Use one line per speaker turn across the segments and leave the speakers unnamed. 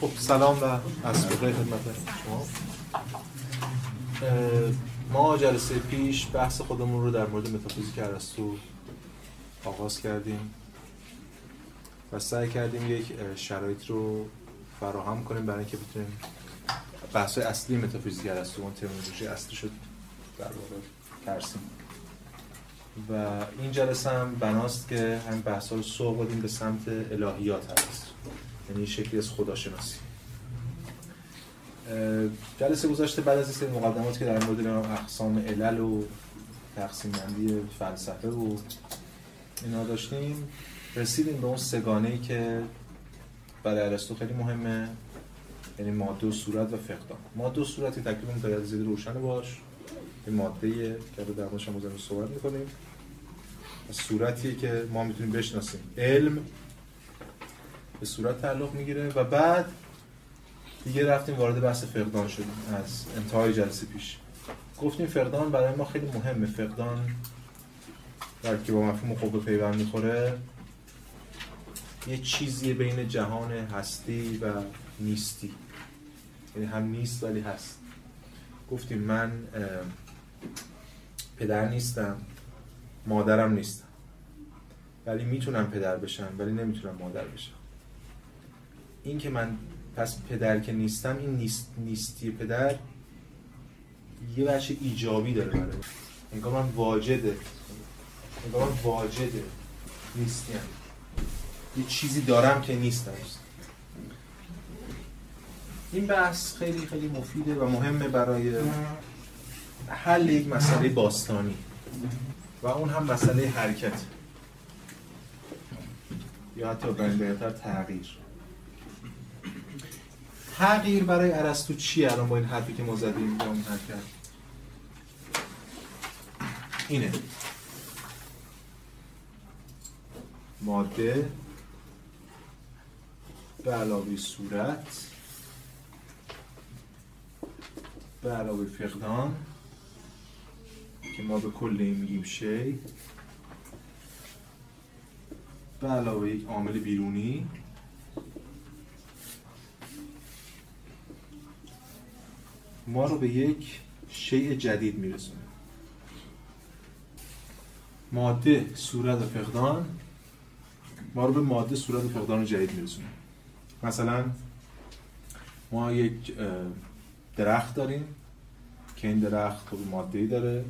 خب سلام و از خدمت شما. ما جلسه پیش بحث خودمون رو در مورد متافیزیک ارسطو آغاز کردیم و سعی کردیم یک شرایط رو فراهم کنیم برای اینکه بتونیم بحث اصلی متافیزیک ارسطو اون ترمینولوژی اصلی شد در واقع ترسیم. و این جلسه هم بناست که هم بحث رو سوق بدیم به سمت الهیات هست. یعنی شکلی از خداشناسی. جلسه گذاشته بعد از این سری مقدمات که در مورد اقسام علل و تقسیم بندی فلسفه و اینا داشتیم رسیدیم به اون سگانه ای که برای ارسطو خیلی مهمه یعنی ماده و صورت و فقدان. ماده و صورتی تکلیف باید زیر روشن باش. این ماده که رو در موردش هم صحبت می‌کنیم. صورتیه که ما می‌تونیم بشناسیم. علم به صورت تعلق می‌گیره و بعد دیگه رفتیم وارد بحث فقدان شدیم از انتهای جلسه پیش. گفتیم فقدان برای ما خیلی مهمه. فقدان در که با مفهوم خوب پیوند می‌خوره یه چیزی بین جهان هستی و نیستی. یعنی هم نیست ولی هست. گفتیم من پدر نیستم مادرم نیستم. ولی می‌تونم پدر بشم ولی نمی‌تونم مادر بشم. این که من پس پدر که نیستم این نیست نیستی پدر یه بچه ایجابی داره برای انگار من واجده انگار من واجده نیستیم. یه چیزی دارم که نیستم. این بحث خیلی خیلی مفیده و مهمه برای حل یک مسئله باستانی و اون هم مسئله حرکت. یا حتی بهتر تغییر. تغییر برای ارسطو چیه الان با این حرفی که ما زدیم با این حرکت اینه. ماده به علاوه صورت به علاوه فقدان که ما به کل این میگیم شی به علاوه یک عامل بیرونی. ما رو به یک شیء جدید میرسونه. ماده صورت و فقدان ما رو به ماده صورت و فقدان جدید میرسونه. مثلا ما یک درخت داریم که این درخت خب ماده داره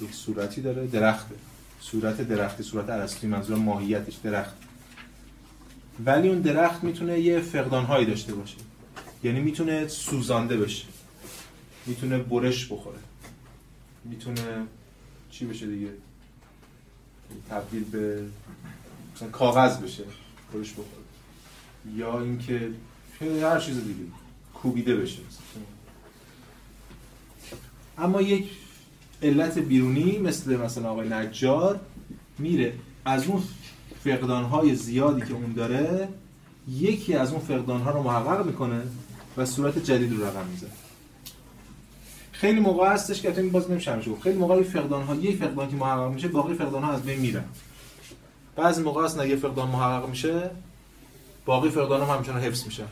یک صورتی داره درخته صورت درختی صورت ارسطویی منظور ماهیتش درخت. ولی اون درخت می‌تونه یه فقدان هایی داشته باشه. یعنی می‌تونه سوزانده بشه. می‌تونه برش بخوره. می‌تونه چی بشه دیگه؟ تبدیل به مثلا کاغذ بشه برش بخوره. یا اینکه هر چیز دیگه کوبیده بشه اما یک علت بیرونی مثل مثلا آقای نجار میره. از اون فقدانهای زیادی که اون داره یکی از اون فقدانها رو محقق می‌کنه و صورت جدید رو رقم می‌زنه. خیلی موقع هستش که این باز نمیشه خیلی موقع فقدان ها یه فقدان که محقق میشه باقی فقدان ها از بین میرن. بعضی موقع هست نه یه فقدان محقق میشه باقی فقدان ها همچنان حفظ میشن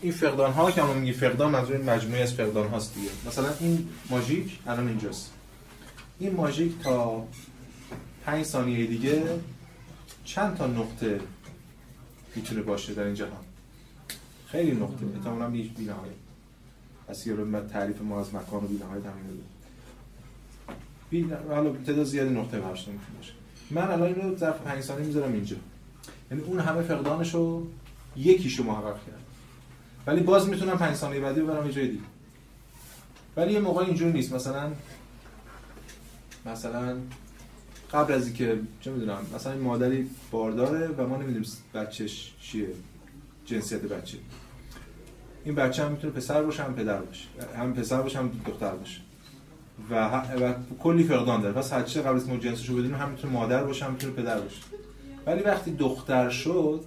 این فقدان ها که همون میگی فقدان منظور مجموعه از فقدان هاست دیگه. مثلا این ماژیک الان اینجاست. این ماژیک تا 5 ثانیه دیگه چند تا نقطه می‌تونه باشه در این جهان؟ خیلی نقطه. احتمالاً بیش بی‌نهایت. پس یه تعریف ما از مکان و بی‌نهایت همین بی حالا تعداد زیادی نقطه براش می‌تونه باشه. من الان اینو ظرف 5 ثانیه می‌ذارم اینجا. یعنی اون همه فقدانشو یکیشو محقق کرد. ولی باز می‌تونم 5 ثانیه بعدی ببرم یه جای دیگه. ولی یه موقع اینجوری نیست. مثلا مثلا قبل از اینکه چه می‌دونم مثلا مادری بارداره و ما نمی‌دونیم بچهش چیه. جنسیت بچه. این بچه هم می‌تونه پسر باشه هم پدر باشه. هم پسر باشه هم دختر باشه. و, و کلی فقدان داره. پس هرچی قبل از ما جنسش رو بدونیم هم می‌تونه مادر باشه هم می‌تونه پدر باشه. ولی وقتی دختر شد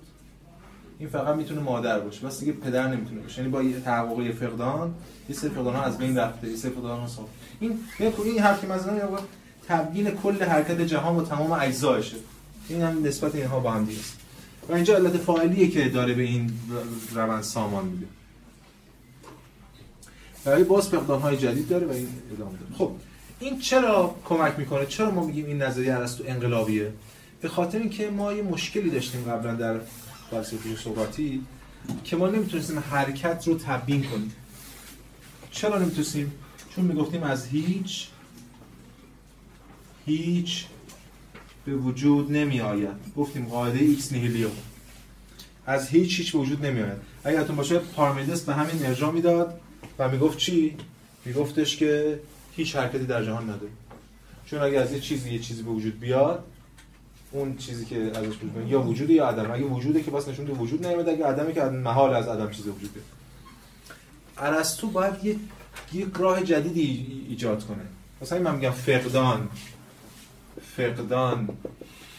این فقط می‌تونه مادر باشه. بس دیگه پدر نمی‌تونه باشه. یعنی با تحقق فقدان یه سری فقدان ها از بین رفته یه سری فقدان ها صاف این این حرفی مثلا یا تبیین کل حرکت جهان و تمام اجزایشه. این هم نسبت اینها با هم دیگه و اینجا علت فاعلیه که داره به این روند سامان میده. برای باز فقدان های جدید داره و این ادامه داره. خب این چرا کمک می‌کنه؟ چرا ما میگیم این نظریه ارسطو انقلابیه؟ به خاطر اینکه ما یه مشکلی داشتیم قبلا در فلسفه صحبتی که ما نمی‌تونستیم حرکت رو تبیین کنیم. چرا نمی‌تونستیم؟ چون می‌گفتیم از هیچ هیچ به وجود نمی آید گفتیم قاعده ex nihilo از هیچ هیچ به وجود نمی آید اگر باشه پارمنیدس به همین ارجاع می‌داد. و می‌گفت چی؟ میگفتش که هیچ حرکتی در جهان نداره چون اگر از یه چیزی یه چیزی به وجود بیاد اون چیزی که ازش وجود یا وجودی یا عدم. اگه وجوده که باز نشون وجود نمیاد اگه عدمی که محال از عدم چیز وجود بیاد. ارسطو باید یه یک راه جدیدی ایجاد کنه. مثلا من میگم فقدان. فقدان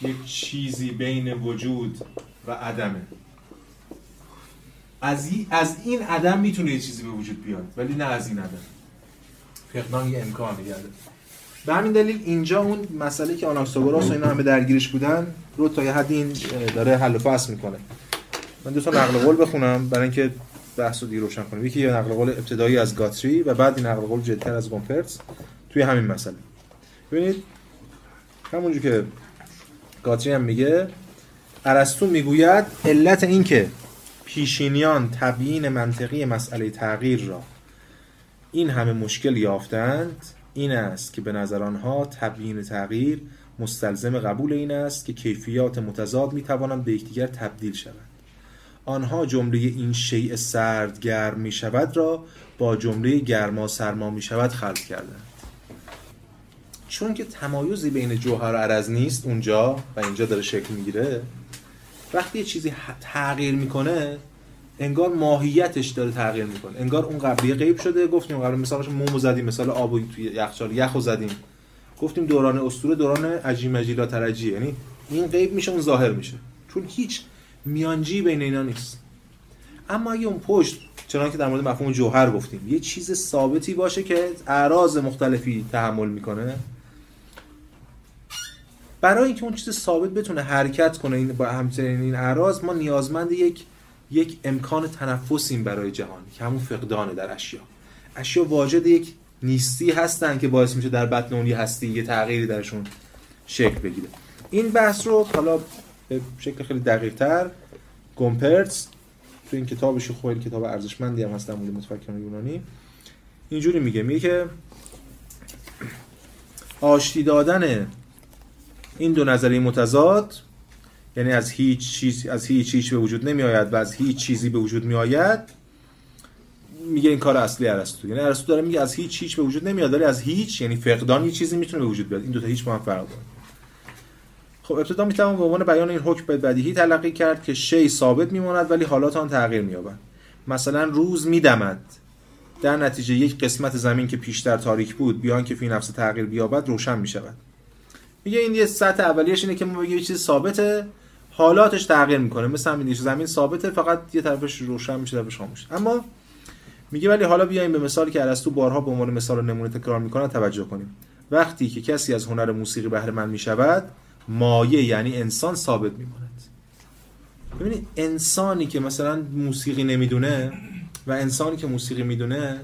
یک چیزی بین وجود و عدمه. از, از این عدم می‌تونه یه چیزی به وجود بیاد ولی نه از این عدم. فقدان یه امکانه گرده به همین دلیل اینجا اون مسئله که آناکساگوراس و اینا همه درگیرش بودن رو تا یه حدی این داره حل و فصل می‌کنه. من دو تا نقل قول بخونم برای اینکه بحث رو دیگه روشن کنیم. یکی یه نقل قول ابتدایی از گاتری و بعد این نقل قول جدتر از گومپرتس توی همین مسئله. ببینید همونجور که گاتری هم میگه ارسطو می‌گوید علت این که پیشینیان تبیین منطقی مسئله تغییر را. این همه مشکل یافتند این است که به نظر آنها تبیین تغییر مستلزم قبول این است که کیفیات متضاد می توانند به یکدیگر تبدیل شوند. آنها جمله این شیء سرد گرم می شود را با جمله گرما سرما می شود خلط کردند. چون که تمایزی بین جوهر و عرض نیست اونجا و اینجا داره شکل می‌گیره وقتی یه چیزی تغییر می‌کنه انگار ماهیتش داره تغییر می‌کنه. انگار اون قبلی غیب شده. گفتیم قبل مثالش مومو زدیم مثال آب توی یخچال یخو زدیم. گفتیم دوران اسطوره دوران عجیم مجیلا ترجی یعنی این غیب میشه اون ظاهر میشه. چون هیچ میانجی بین اینا نیست. اما اگه اون پشت چنانکه در مورد مفهوم جوهر گفتیم یه چیز ثابتی باشه که اعراض مختلفی تحمل می‌کنه برای اینکه اون چیز ثابت بتونه حرکت کنه این با همچنین این اعراض ما نیازمند یک یک امکان تنفسیم برای جهان که همون فقدانه در اشیا. اشیا واجد یک نیستی هستن که باعث میشه در بطن اون یه هستی یه تغییری درشون شکل بگیره. این بحث رو حالا به شکل خیلی دقیق تر گومپرتس تو این کتابش خویل کتاب ارزشمندی هم هست در مورد متفکران یونانی اینجوری میگه میگه که آشتی دادن این دو نظریه متضاد یعنی از هیچ چیز از هیچ چیز به وجود نمی آید و از هیچ چیزی به وجود می آید میگه این کار اصلی ارسطو. یعنی ارسطو داره میگه از هیچ چیز به وجود نمیاد داره از هیچ یعنی فقدان یه چیزی می‌تونه به وجود بیاد. این دو تا هیچ با هم فرق داره. خب ابتدا می‌توان به عنوان بیان این حکم بدیهی تلقی کرد که شی ثابت میماند ولی حالات آن تغییر مییابد. مثلا روز میدمد. در نتیجه یک قسمت زمین که پیشتر تاریک بود بیان که فی نفس تغییر بیابد روشن می‌شود. میگه این یه سطح اولیش اینه که ما بگیم یه چیز ثابته حالاتش تغییر می‌کنه. مثلا همین زمین ثابته فقط یه طرفش روشن میشه طرفش خاموش. اما میگه ولی حالا بیایم به مثالی که ارسطو بارها به عنوان مثال و نمونه تکرار می‌کنه توجه کنیم. وقتی که کسی از هنر موسیقی بهره مند می‌شود مایه یعنی انسان ثابت میماند. ببینید انسانی که مثلا موسیقی نمی‌دونه و انسانی که موسیقی می‌دونه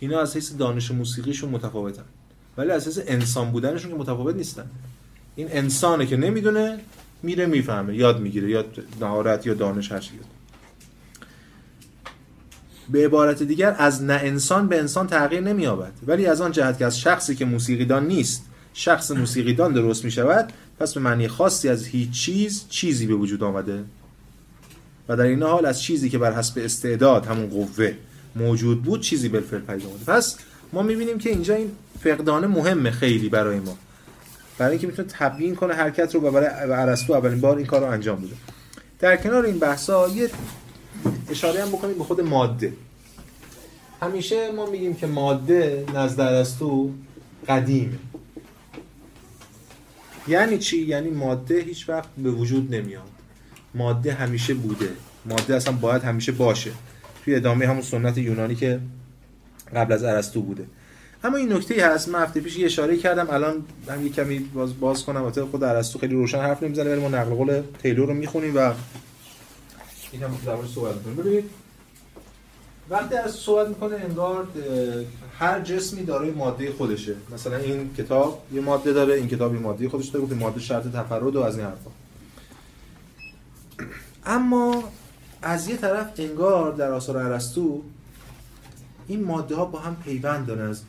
اینا از حیث دانش موسیقیشون متفاوتن. ولی حیث انسان بودنشون که متفاوت نیستن. این انسانه که نمی‌دونه میره می‌فهمه. یاد می‌گیره. یا نهارت یا دانش هر به عبارت دیگر از نه انسان به انسان تغییر نمییابد. ولی از آن جهت که از شخصی که موسیقیدان نیست شخص موسیقیدان درست می شود پس به معنی خاصی از هیچ چیز چیزی به وجود آمده. و در این حال از چیزی که بر حسب استعداد همون قوه موجود بود چیزی بالفعل پیدا آمده پس ما می‌بینیم که اینجا این فقدانه مهمه خیلی برای ما. برای اینکه می‌تونه تبیین کنه حرکت رو و برای ارسطو اولین بار این کار رو انجام بده. در کنار این بحثا یه اشاره هم بکنیم به خود ماده. همیشه ما میگیم که ماده نزد ارسطو قدیمه. یعنی چی؟ یعنی ماده هیچ وقت به وجود نمیاد. ماده همیشه بوده. ماده اصلا باید همیشه باشه. توی ادامه همون سنت یونانی که قبل از ارسطو بوده. اما این نکته هست من هفته پیش یه اشاره کردم الان هم یه کمی باز, باز کنم البته خود ارسطو خیلی روشن حرف نمی‌زنه ولی ما نقل قول تیلور رو می‌خونیم و این هم در صحبت ببینید وقتی از صحبت می‌کنه انگار هر جسمی دارای ماده خودشه. مثلا این کتاب یه ماده داره این کتاب یه ماده خودش داره ماده شرط تفرد و از این حرفا. اما از یه طرف انگار در آثار ارسطو این ماده ها با هم پیوند دارن از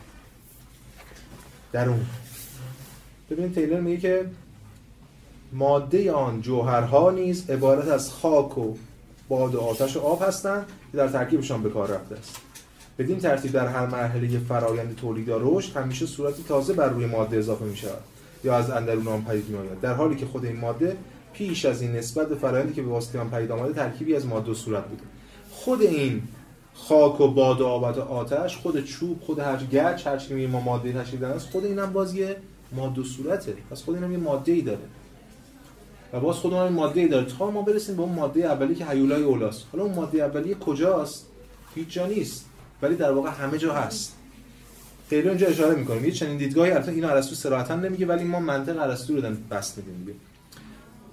درون. ببینید تیلر میگه که ماده آن جوهرها نیز عبارت از خاک و باد و آتش و آب هستند که در ترکیبشان به کار رفته است. بدین ترتیب در هر مرحله فرایند تولید و رشد همیشه صورتی تازه بر روی ماده اضافه می شود یا از اندرون آن پدید می آید در حالی که خود این ماده پیش از این نسبت به فرایندی که به واسطه آن پدید آمده ترکیبی از ماده و صورت بوده. خود این خاک و باد و آب و آتش خود چوب خود هر گچ هر چیزی ما ماده تشکیل است خود اینم باز یه ماده صورته. پس خود اینم یه ماده ای داره. و باز خود اون ماده ای داره. تا ما برسیم به اون ماده اولی که هیولای اولاست. حالا اون ماده اولی کجاست؟ هیچ جا نیست. ولی در واقع همه جا هست. خیلی اونجا اشاره می‌کنیم. یه چنین دیدگاهی البته اینو ارسطو صراحتا نمیگه ولی ما منطق ارسطو رو بس میدیم.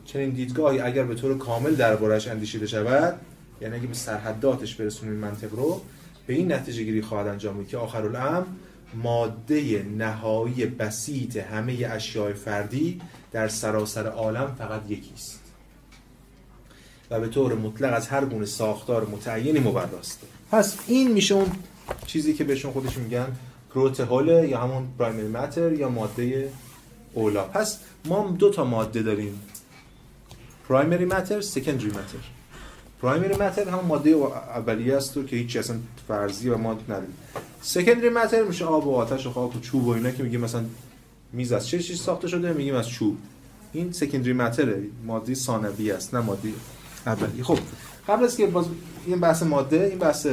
چنین دیدگاهی اگر به طور کامل دربارش اندیشیده شود یعنی اگه به سرحداتش برسونیم منطق رو به این نتیجه گیری خواهد انجام که آخر الامر ماده نهایی بسیط همه اشیاء فردی در سراسر عالم فقط یکی است. و به طور مطلق از هر گونه ساختار متعینی مبراست پس این میشه اون چیزی که بهشون خودش میگن گروت هول یا همون پرایمری ماتر یا ماده اولا. پس ما دو تا ماده داریم. پرایمری ماتر سکندری ماتر پرایمری ماتر هم ماده اولیه است که هیچ اصلا فرضی و ما نداریم. سکندری ماتر میشه آب و آتش و خاک و چوب و اینا که میگیم مثلا میز از چه چیز ساخته شده میگیم از چوب. این سکندری ماتره ماده ثانوی است نه ماده اولی خب قبل از که باز این بحث ماده این بحث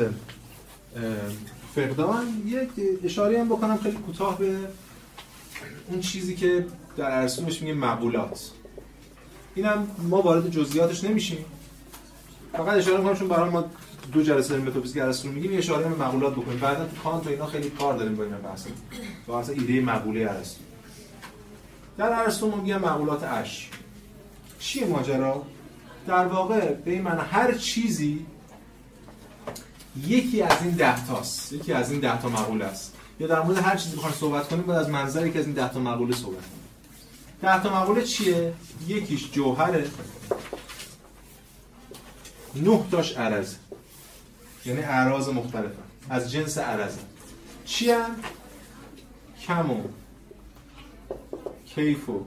فقدان یک اشاره هم بکنم خیلی کوتاه به اون چیزی که در ارسطو میگه مقولات. اینم ما وارد جزئیاتش نمیشیم. فقط اشاره می‌کنم چون برای ما دو جلسه متافیزیک ارسطو میگیم یه اشاره به مقولات بکنیم. بعدا تو کانت و اینا خیلی کار داریم با اینا بحث. با اصلا ایده مقوله ارسطو در ارسطو ما میگیم مقولات اش چیه ماجرا؟ در واقع به معنی هر چیزی یکی از این ده تاست. یکی از این ده تا مقوله است. یا در مورد هر چیزی بخوایم صحبت کنیم باید از منظر یکی از این ده تا مقوله صحبت کنیم. ده تا مقوله چیه؟ یکیش جوهره. نه تاش عرض. یعنی اعراض مختلفه از جنس عرض. چی هم؟ کم و کیف و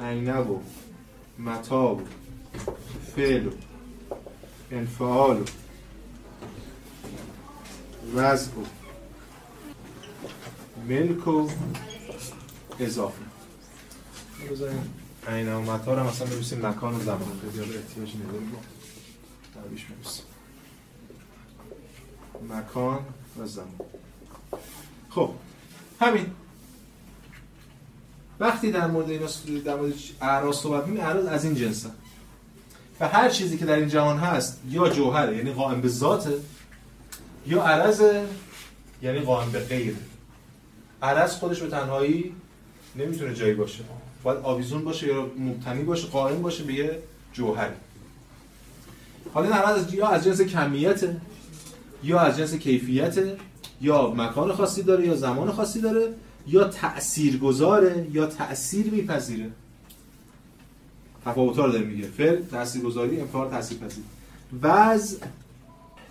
عینب و متاب و فعل و انفعال و وضع و ملک و اضافه. بذاریم عین و متا رو مثلا بنویسیم مکان و زمان. خیلی حالا احتیاجی نداریم. درویش بنویسیم مکان و زمان. خب همین. وقتی در مورد اینا در مورد اعراض صحبت می‌کنیم اعراض از این جنسه. و هر چیزی که در این جهان هست یا جوهره یعنی قائم به ذاته یا عرض یعنی قائم به غیر. عرض خودش به تنهایی نمی‌تونه جایی باشه. باید آویزون باشه یا مبتنی باشه قائم باشه به یه جوهری. حالا این عرض یا از جنس کمیته یا از جنس کیفیته یا مکان خاصی داره یا زمان خاصی داره یا تأثیر گذاره یا تأثیر میپذیره. تفاوت‌ها رو داره میگه. فعل تاثیرگذاری تاثیر پذیر وضع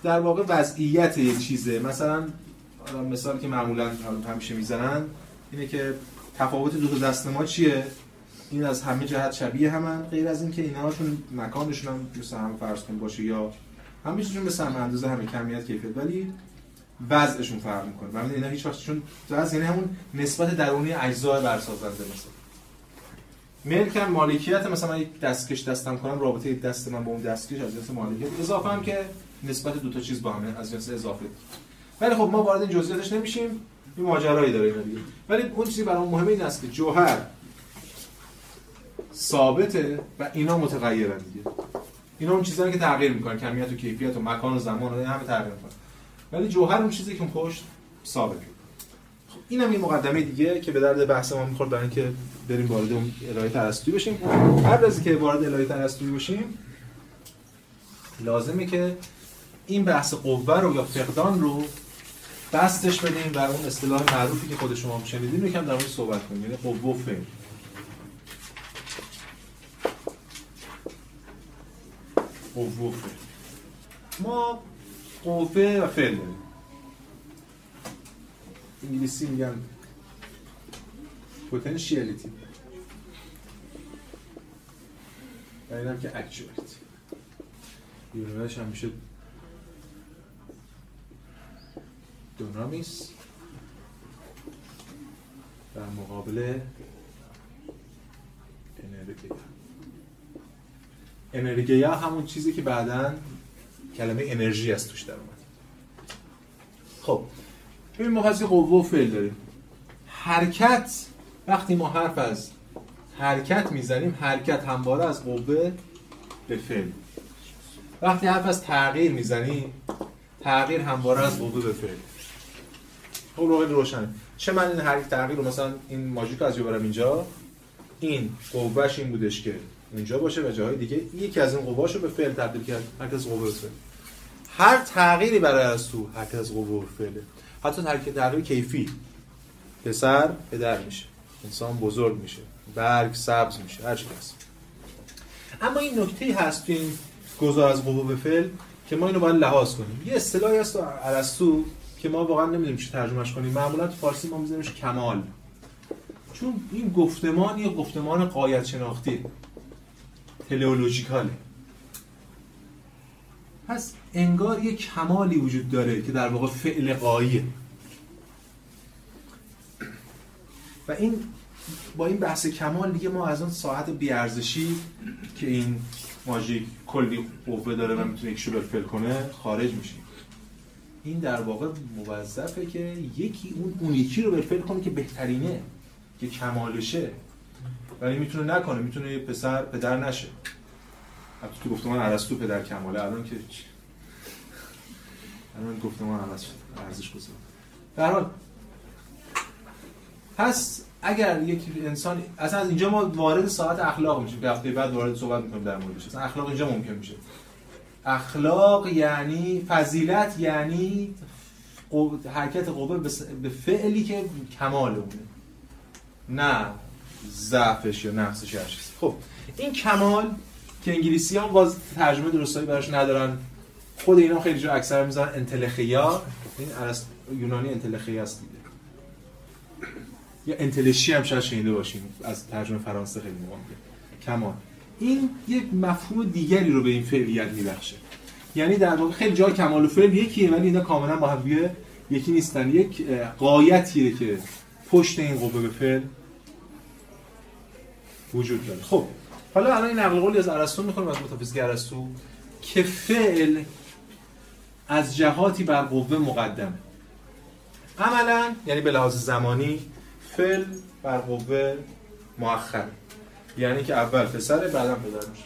در واقع وضعیت یک چیزه. مثلا مثالی که معمولا همیشه می‌زنن اینه که تفاوت دو تا دست ما چیه؟ این از همه جهت شبیه همن غیر از اینکه اینا چون مکانشون هم مثل هم فرض کن باشه یا همه چیزشون به هم اندازه همه کمیت کیفیت ولی وضعشون فرق می‌کنه. و اینا هیچ وقتشون وضع یعنی همون نسبت درونی اجزای برسازنده مثلا. ملک هم مالکیت مثلا یک دستکش دستم کنم رابطه دست من با اون دستکش از جنس مالکیت. اضافه هم که نسبت دو تا چیز با هم از جنس اضافه. ولی خب ما وارد این جزئیاتش نمیشیم. این ماجرایی داره اینا دیگه. ولی اون چیزی برای مهمه این است که جوهر ثابته و اینا متغیرن دیگه. اینا اون چیزایی که تغییر می‌کنن کمیت و کیفیت و مکان و زمان و همه تغییر می‌کنن. ولی جوهر اون چیزی که اون پشت ثابته خب اینم یه مقدمه دیگه که به درد بحث ما می‌خورد برای اینکه بریم وارد اون الهه بشیم. قبل از اینکه وارد الهه ارسطویی بشیم لازمه که این بحث قوه رو یا فقدان رو بستش بدیم و اون اصطلاح معروفی که خود شما شنیدین یکم در مورد صحبت کنیم. یعنی قوه و فعل قوه. و فعل ما قوه و فعل داریم. انگلیسی میگن potentiality. و اینم که یونیورش هم میشه دونامیس در مقابل انرژیا انرژیا همون چیزی که بعدا کلمه انرژی از توش در اومد. خب ببین ما پس قوه و فعل داریم. حرکت وقتی ما حرف از حرکت می‌زنیم حرکت همواره از قوه به فعل. وقتی حرف از تغییر می‌زنیم تغییر همواره از قوه به فعل. خب رو روشنه. چه من این هر تغییر رو؟ مثلا این ماژیک از برم اینجا. این قوهش این بودش که اونجا باشه و جاهای دیگه. یکی از این قوهاشو به فعل تبدیل کرد. هر از قوه فعل. هر تغییری برای از تو از قوه به فعله حتی تغییر کیفی. پسر پدر میشه. انسان بزرگ میشه. برگ سبز میشه. هر چی هست. اما این نکته هست این گذار از به فعل که ما اینو باید لحاظ کنیم. یه اصطلاحی هست ارسطو که ما واقعا نمی‌دونیم چی ترجمهش کنیم. معمولا تو فارسی ما میذاریمش کمال. چون این گفتمان یه گفتمان قایت شناختی تلئولوژیکاله پس انگار یه کمالی وجود داره که در واقع فعل قایه و این با این بحث کمال دیگه ما از اون ساعت بیارزشی که این ماژیک کلی قوه داره و می‌تونه یک شوبر فل کنه خارج میشیم. این در واقع موظفه که یکی اون اون یکی رو فل کنه که بهترینه که کمالشه. ولی می‌تونه نکنه می‌تونه یه پسر پدر نشه. حتی تو گفتمان ارسطو پدر کماله. الان که الان گفتمان عوض شد. ارزش گذار. در حال پس اگر یک انسان اصلا از اینجا ما وارد ساعت اخلاق میشیم. که هفته بعد وارد صحبت می‌کنیم در موردش. اصلا اخلاق اینجا ممکن میشه. اخلاق یعنی فضیلت یعنی حرکت قوه به فعلی که کمال اونه. نه. ضعفش یا نقصش هر چیزی. خب این کمال که انگلیسی هم باز ترجمه درستایی براش ندارن خود اینا خیلی جا اکثر می‌زنن انتلخیا. این یونانی انتلخیا است دیگه. یا انتلشی هم شاید شنیده باشیم از ترجمه فرانسه خیلی مهمه. کمال. این یک مفهوم دیگری رو به این فعلیت میبخشه. یعنی در واقع خیلی جای کمال و فعل یکیه ولی اینا کاملا با هم یکی نیستن. یک قایتیه که پشت این قوه به فعل وجود داره. خب حالا الان این نقل قولی از ارسطو می‌خونیم از متافیزیک ارسطو که فعل از جهاتی بر قوه مقدمه. عملا یعنی به لحاظ زمانی فعل بر قوه مؤخر. یعنی که اول پسره بعدم پدر میشه.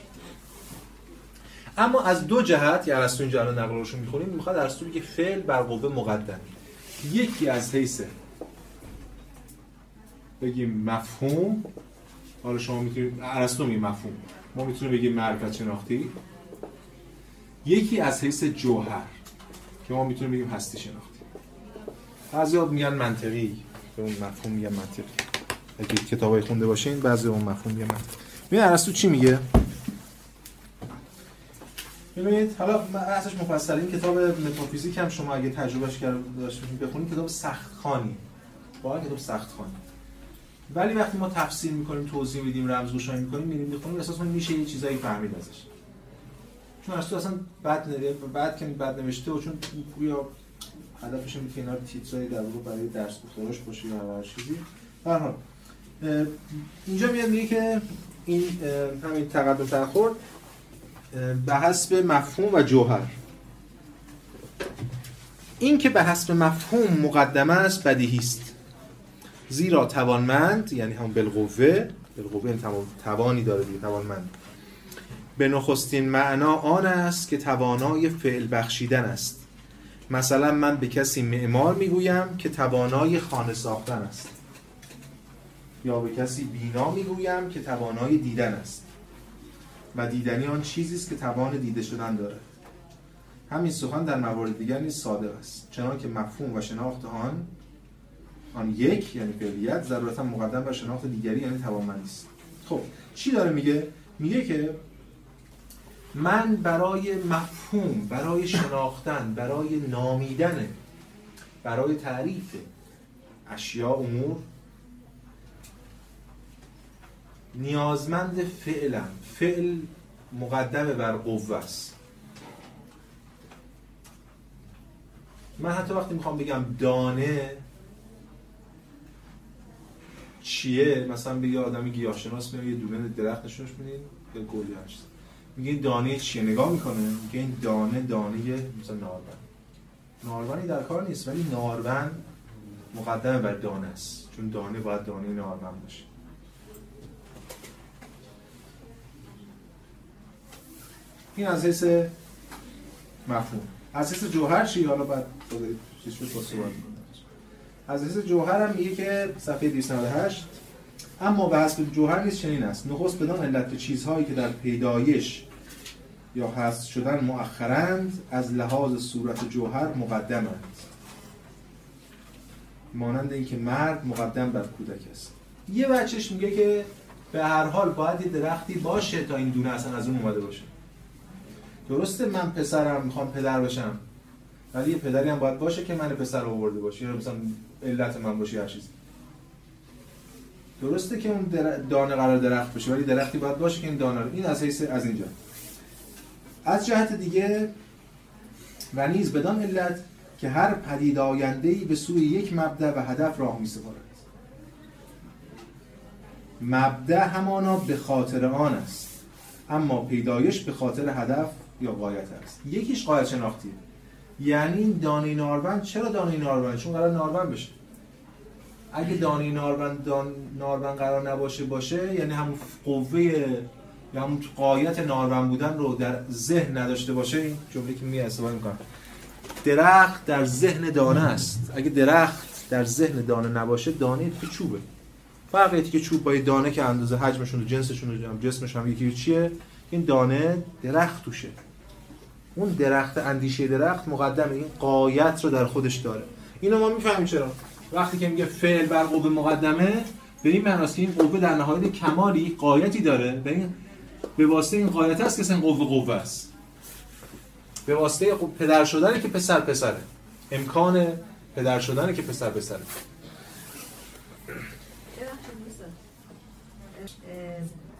اما از دو جهت یا ارسطو اینجا الان نقل روشون می‌خونیم می‌خواد ارسطو که فعل بر قوه مقدم. یکی از حیث بگیم مفهوم حالا شما می‌تونید ارسطو میگه مفهوم. ما می‌تونیم بگیم معرفت شناختی. یکی از حیث جوهر که ما می‌تونیم بگیم هستی شناختی. بعضی میگن منطقی به اون مفهوم میگن منطقی. اگه کتابای خونده باشین بعضی اون مفهوم میگن منطقی. ببین ارسطو چی میگه؟ ببینید حالا اصلش مفصل این کتاب متافیزیک هم شما اگه تجربهش کرده داشتید بخونید کتاب سخت خانی واقعا کتاب سخت خانی ولی وقتی ما تفسیر می‌کنیم توضیح میدیم رمزگشایی می‌کنیم میریم می‌خونیم احساس میشه یه چیزایی فهمید ازش. چون اصلا اصلا بد بعد که بد نوشته و چون یا هدفش اینه که اینا تیترای در واقع برای درس گفتارش باشه یا هر چیزی. حال اینجا میاد میگه که این همین تقدم تاخر به حسب مفهوم و جوهر. این که به حسب مفهوم مقدمه است بدیهی است. زیرا توانمند یعنی هم بالقوه بالقوه این توانی داره دیگه توانمند. به نخستین معنا آن است که توانای فعل بخشیدن است. مثلا من به کسی معمار می‌گویم که توانای خانه ساختن است. یا به کسی بینا می‌گویم که توانای دیدن است. و دیدنی آن چیزی است که توان دیده شدن داره همین سخن در موارد دیگر نیز صادق است. چنان که مفهوم و شناخت آن آن یک یعنی فعلیت ضرورتا مقدم بر شناخت دیگری یعنی توانمندی است. خب چی داره میگه؟ میگه که من برای مفهوم برای شناختن برای نامیدن برای تعریف اشیاء امور نیازمند فعلم. فعل مقدم بر قوه است. من حتی وقتی می‌خوام بگم دانه چیه؟ مثلا بگه آدمی گیاهشناس میگه یه دونه درخت نشونش میدین یا گلی هست میگه این دانه چیه؟ نگاه می‌کنه میگه این دانه دانه مثلا نارون نارونی در کار نیست ولی نارون مقدم بر دانه است. چون دانه باید دانه نارون باشه. این از حیث مفهوم. از حیث جوهر چی؟ حالا بعد چیز شد با صحبت حیث جوهر هم میگه که صفحه 298 اما به حسب جوهر نیست چنین است. نخست بدان علت چیزهایی که در پیدایش یا هست شدن مؤخرند از لحاظ صورت جوهر مقدمند. مانند اینکه مرد مقدم بر کودک است. یه بچهش میگه که به هر حال باید یه درختی باشه تا این دونه اصلا از اون اومده باشه. درسته من پسرم می‌خوام پدر بشم. ولی یه پدری هم باید باشه که من پسر رو آورده باشه. یا مثلا علت من باشه هر چیزی درسته که اون دانه قرار درخت بشه ولی درختی باید باشه که این دانه رو این از حیث از اینجا. از جهت دیگه و نیز بدان علت که هر پدید ای به سوی یک مبدع و هدف راه می سپارد مبدع همانا به خاطر آن است. اما پیدایش به خاطر هدف یا قایت است. یکیش قایت شناختیه یعنی دانه ناروند چرا دانه ناروند؟ چون قرار ناروند بشه. اگه دانه ناروند دان ناروند قرار نباشه باشه یعنی همون قوه یا همون قایت ناروند بودن رو در ذهن نداشته باشه. این جمله که می استفاده می‌کنم. درخت در ذهن دانه است. اگه درخت در ذهن دانه نباشه دانه که چوبه. فرقی که چوب با دانه که اندازه حجمشون و جنسشون و جسمش هم یکی چیه؟ این دانه درخت توشه. اون درخت اندیشه درخت مقدم این قایت رو در خودش داره. اینو ما می‌فهمیم چرا. وقتی که میگه فعل بر قوه مقدمه به این معناست که این قوه در نهایت کمالی قایتی داره. به این به واسطه این قایت است که این قوه قوه است. به واسطه پدر شدنه که پسر پسره. امکان پدر شدنه که پسر پسره.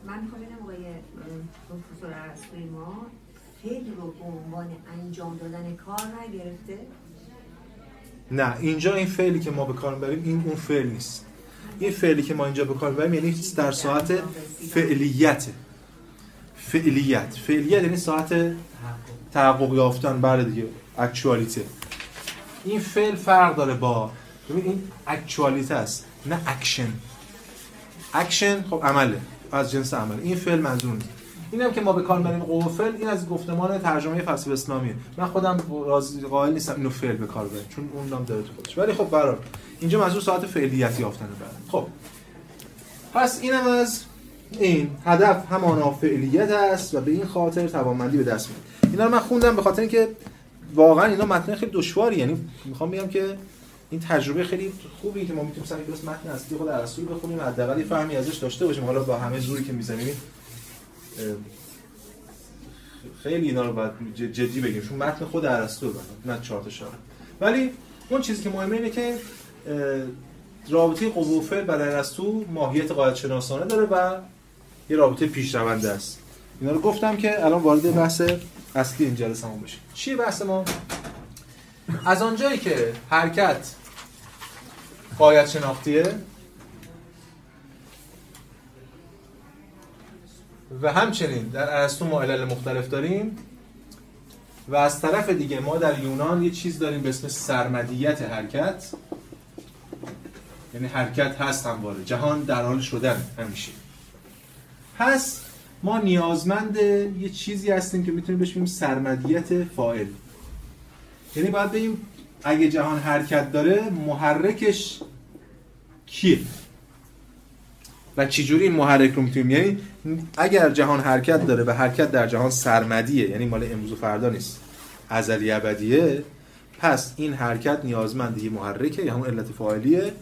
من می‌خوام ببینم آقای پروفسور ارسطوی ما فعل رو به عنوان انجام دادن کار نگرفته؟
نه اینجا این فعلی که ما به کار بریم این اون فعل نیست. این فعلی که ما اینجا به کار بریم یعنی در ساعت فعلیت. فعلیت. فعلیت یعنی ساعت تحقق یافتن. بعد بله دیگه actuality. این فعل فرق داره با ببین این actuality است نه action. action خب عمله از جنس عمل. این فعل منظور نیست. اینم که ما به کار بریم قوه فعل این از گفتمان ترجمه فلسفه اسلامیه. من خودم راضی قائل نیستم اینو فعل به کار بریم چون اون نام داره تو خودش. ولی خب برای اینجا منظور ساعت فعلیت یافتن بعد خب. پس اینم از این هدف همانا فعلیت است و به این خاطر توانمندی به دست میاد اینا رو من خوندم به خاطر اینکه واقعا اینا متن خیلی دشواری یعنی می‌خوام بگم که این تجربه خیلی خوبی که ما می‌تونیم سر درست متن اصلی خود ارسطو بخونیم حداقل فهمی ازش داشته باشیم. حالا با همه زوری که می‌زنیم خیلی اینا رو باید جدی بگیم چون متن خود ارسطو نه چارت شاره ولی اون چیزی که مهمه اینه که رابطه قوه و فعل ارسطو ماهیت قاعده شناسانه داره و یه رابطه پیشرونده است. اینا رو گفتم که الان وارد بحث اصلی این جلسه ما بشیم. چیه بحث ما؟ از آنجایی که حرکت قایت شناختیه و همچنین در ارسطو ما علل مختلف داریم و از طرف دیگه ما در یونان یه چیز داریم به اسم سرمدیت حرکت. یعنی حرکت هست همواره جهان در حال شدن همیشه. پس ما نیازمند یه چیزی هستیم که می‌تونیم بهش بگیم سرمدیت فاعل. یعنی باید بگیم اگه جهان حرکت داره محرکش کیه؟ و چجوری این محرک رو می‌تونیم؟ یعنی اگر جهان حرکت داره و حرکت در جهان سرمدیه یعنی مال امروز و فردا نیست. ازلی ابدیه پس این حرکت نیازمند یه محرکه یا همون علت فاعلیه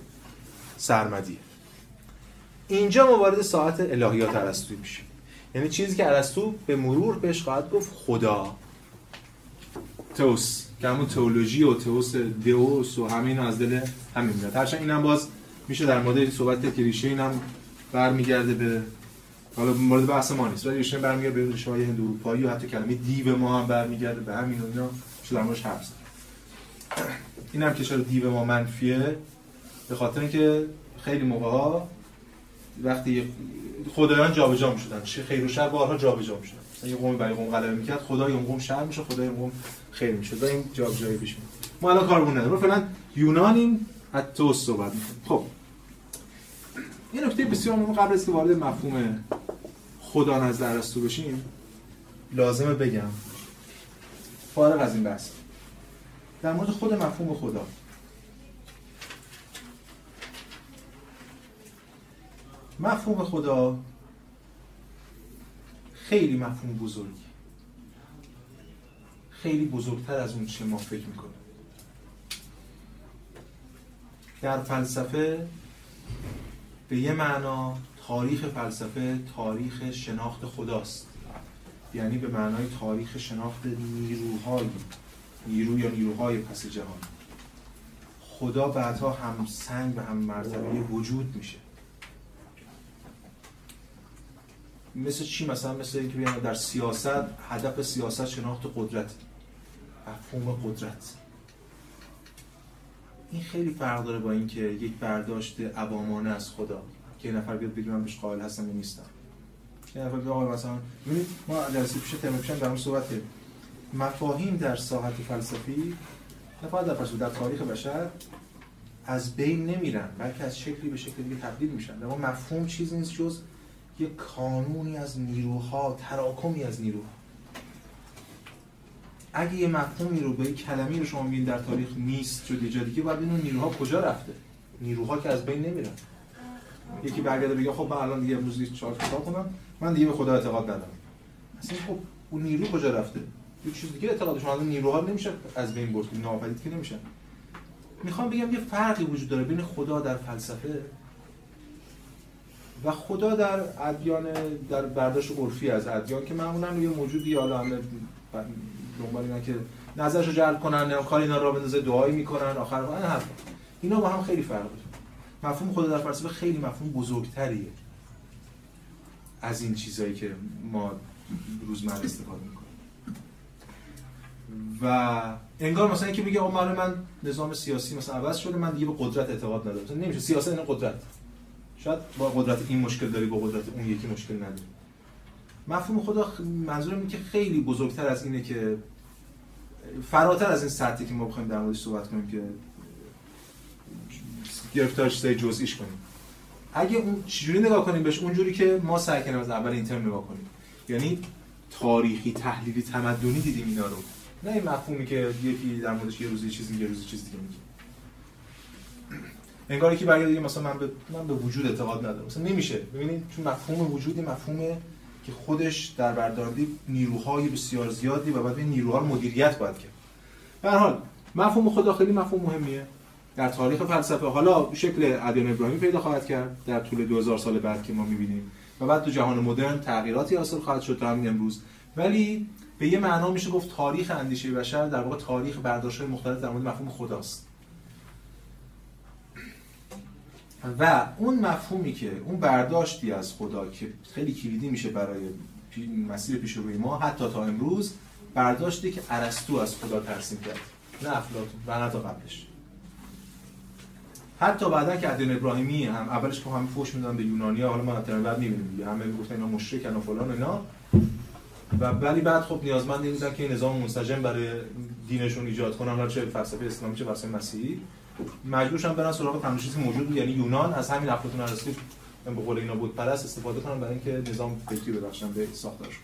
سرمدیه. اینجا ما ساعت الهیات ارسطویی میشیم یعنی چیزی که ارسطو به مرور بهش خواهد گفت خدا. توس که همون تئولوژی و توس دیوس و همین از دل همین میاد. هرچند اینم باز میشه در مورد صحبت کلیشه اینم برمیگرده به حالا مورد بحث ما نیست ولی ایشون برمیگرده به ریشه های هند اروپایی و حتی کلمه دیو ما هم برمیگرده به همین و اینا. میشه در حرف اینم که چرا دیو ما منفیه؟ به خاطر اینکه خیلی موقع ها وقتی خدایان جابجا می‌شدن چه خیر و شر بارها جابجا می‌شدن. مثلا یه قوم برای قوم غلبه می‌کرد خدای اون قوم شر میشه خدای اون قوم خیر میشه و این جابجایی پیش میاد ما الان کارمون نداره فعلا یونانیم از تو صحبت خب. این نکته بسیار مهم قبل از که وارد مفهوم خدا نزد ارسطو بشیم لازمه بگم. فارغ از این بحث. در مورد خود مفهوم خدا. مفهوم خدا خیلی مفهوم بزرگی خیلی بزرگتر از اون چه ما فکر می‌کنیم. در فلسفه به یه معنا تاریخ فلسفه تاریخ شناخت خداست. یعنی به معنای تاریخ شناخت نیروهای نیرو یا نیروهای پس جهان. خدا بعدها هم سنگ و هم مرتبه وجود میشه. مثل چی؟ مثلا مثل اینکه در سیاست هدف سیاست شناخت قدرت مفهوم قدرت. این خیلی فرق داره با اینکه یک برداشت عوامانه از خدا که یه نفر بیاد بگه من بهش قائل هستم یا نیستم. یه نفر بیاد مثلا ببینید ما جلسه پیش ترم پیش در صحبت مفاهیم در ساحت فلسفی نه فقط در فلسفه در تاریخ بشر از بین نمیرن بلکه از شکلی به شکلی دیگه تبدیل میشن. اما مفهوم چیزی نیست جز یک کانونی از نیروها تراکمی از نیروها. اگه یه مفهومی رو به کلمی رو شما ببینید در تاریخ نیست شده جا دیگه باید ببینید نیروها کجا رفته. نیروها که از بین نمیرن. یکی برگرده بگه خب من الان دیگه امروز چهار کتاب کنم. من دیگه به خدا اعتقاد ندارم. اصلا خب اون نیرو کجا رفته؟ یه چیز دیگه اعتقاد شما نیروها نمیشه از بین برد. ناپدید که نمیشن می‌خوام بگم یه فرقی وجود داره بین خدا در فلسفه و خدا در ادیان در برداشت عرفی از ادیان که معمولا یه موجودی حالا همه دنبال اینا که نظرشو جلب کنن یا کار اینا را بندازه دعایی می‌کنن آخر این حرف اینا با هم خیلی فرق داره مفهوم خدا در فلسفه خیلی مفهوم بزرگتریه. از این چیزایی که ما روزمره استفاده می‌کنیم. و انگار مثلا اینکه میگه آقا من نظام سیاسی مثلا عوض شده من دیگه به قدرت اعتقاد ندارم. مثلا نمیشه سیاست این قدرت. شاید با قدرت این مشکل داری با قدرت اون یکی مشکل نداری. مفهوم خدا منظورم اینه که خیلی بزرگتر از اینه که فراتر از این سطحی که ما بخوایم در موردش صحبت کنیم که گرفتار چیزای جزئیش کنیم. اگه اون چجوری نگاه کنیم بهش اونجوری که ما سعی کنیم از اول این ترم نگاه کنیم. یعنی تاریخی تحلیلی تمدنی دیدیم اینا رو. نه این مفهومی که یکی در موردش یه روزی چیزی یه روزی چیز دیگه میگه. انگار که برگرده مثلا من به من به وجود اعتقاد ندارم. مثلا نمیشه. ببینید چون مفهوم وجودی مفهومه که خودش در برداری نیروهای بسیار زیادی و بعد این نیروها رو مدیریت باید کرد. به حال مفهوم خدا خیلی مفهوم مهمیه. در تاریخ فلسفه حالا شکل ادیان ابراهیمی پیدا خواهد کرد در طول 2000 سال بعد که ما می‌بینیم. و بعد تو جهان مدرن تغییراتی حاصل خواهد شد تا همین امروز. ولی به یه معنا میشه گفت تاریخ اندیشه بشر در واقع تاریخ برداشت‌های مختلف در مورد مفهوم خداست. و اون مفهومی که اون برداشتی از خدا که خیلی کلیدی میشه برای مسیر پیشروی ما حتی تا امروز برداشتی که ارسطو از خدا ترسیم کرد. نه افلاطون و نه تا قبلش. حتی بعدا که ادیان ابراهیمی هم اولش که همه فوش میدن به یونانیا حالا ما در بعد می‌بینیم دیگه. همه می‌گفتن اینا مشرکن و فلان اینا. و ولی بعد خب نیازمند این بودن که نظام منسجم برای دینشون ایجاد کنن. چه فلسفه اسلامی چه فلسفه مسیحی. مجبور شدن برن سراغ تماشیسی موجود بود یعنی یونان از همین افلاطون ارسطو به قول اینا بود پرست استفاده کنن برای اینکه نظام فکری ببخشن به ساختارش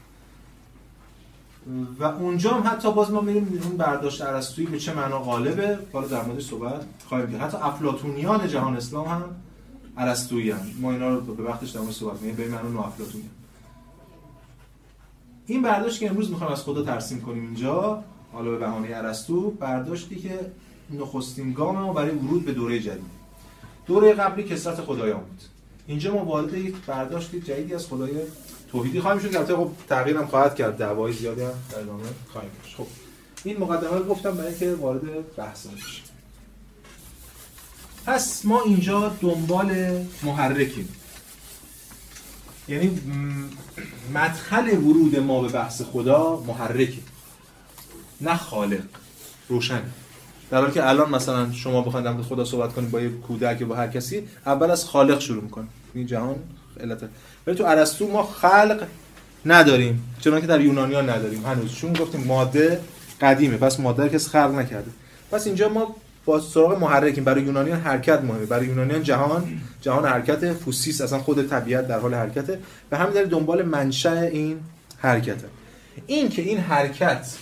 و اونجا هم حتی باز ما میریم اون برداشت ارسطویی به چه معنا غالبه؟ حالا در مورد صحبت خواهیم کرد. حتی افلاطونیان جهان اسلام هم ارسطویی هم. ما اینا رو به وقتش در مورد صحبت می‌کنیم. به معنا نو افلاطونی این برداشت که امروز می‌خوایم از خدا ترسیم کنیم اینجا حالا به بهانه ارسطو برداشتی که نخستین گام ما برای ورود به دوره جدید. دوره قبلی کسرت خدایان بود. اینجا ما وارد یک برداشت جدیدی از خدای توحیدی خواهیم شد. البته خب تغییرم خواهد کرد. دعوای زیادی هم در ادامه خواهیم داشت. خب این مقدمه رو گفتم برای اینکه وارد بحث بشیم. پس ما اینجا دنبال محرکیم. یعنی مدخل ورود ما به بحث خدا محرکه نه خالق روشن در حالی که الان مثلا شما بخواید در خدا صحبت کنید با یه کودک یا با هر کسی اول از خالق شروع می‌کنید این جهان علت. ولی تو ارسطو ما خلق نداریم چون که در یونانیان نداریم. هنوز چون گفتیم ماده قدیمه پس ماده کسی خلق نکرده. پس اینجا ما با سراغ محرکیم. برای یونانیان حرکت مهمه. برای یونانیان جهان جهان حرکت فوسیس اصلا خود طبیعت در حال حرکته. به همین دلیل دنبال منشأ این حرکته. این که این حرکت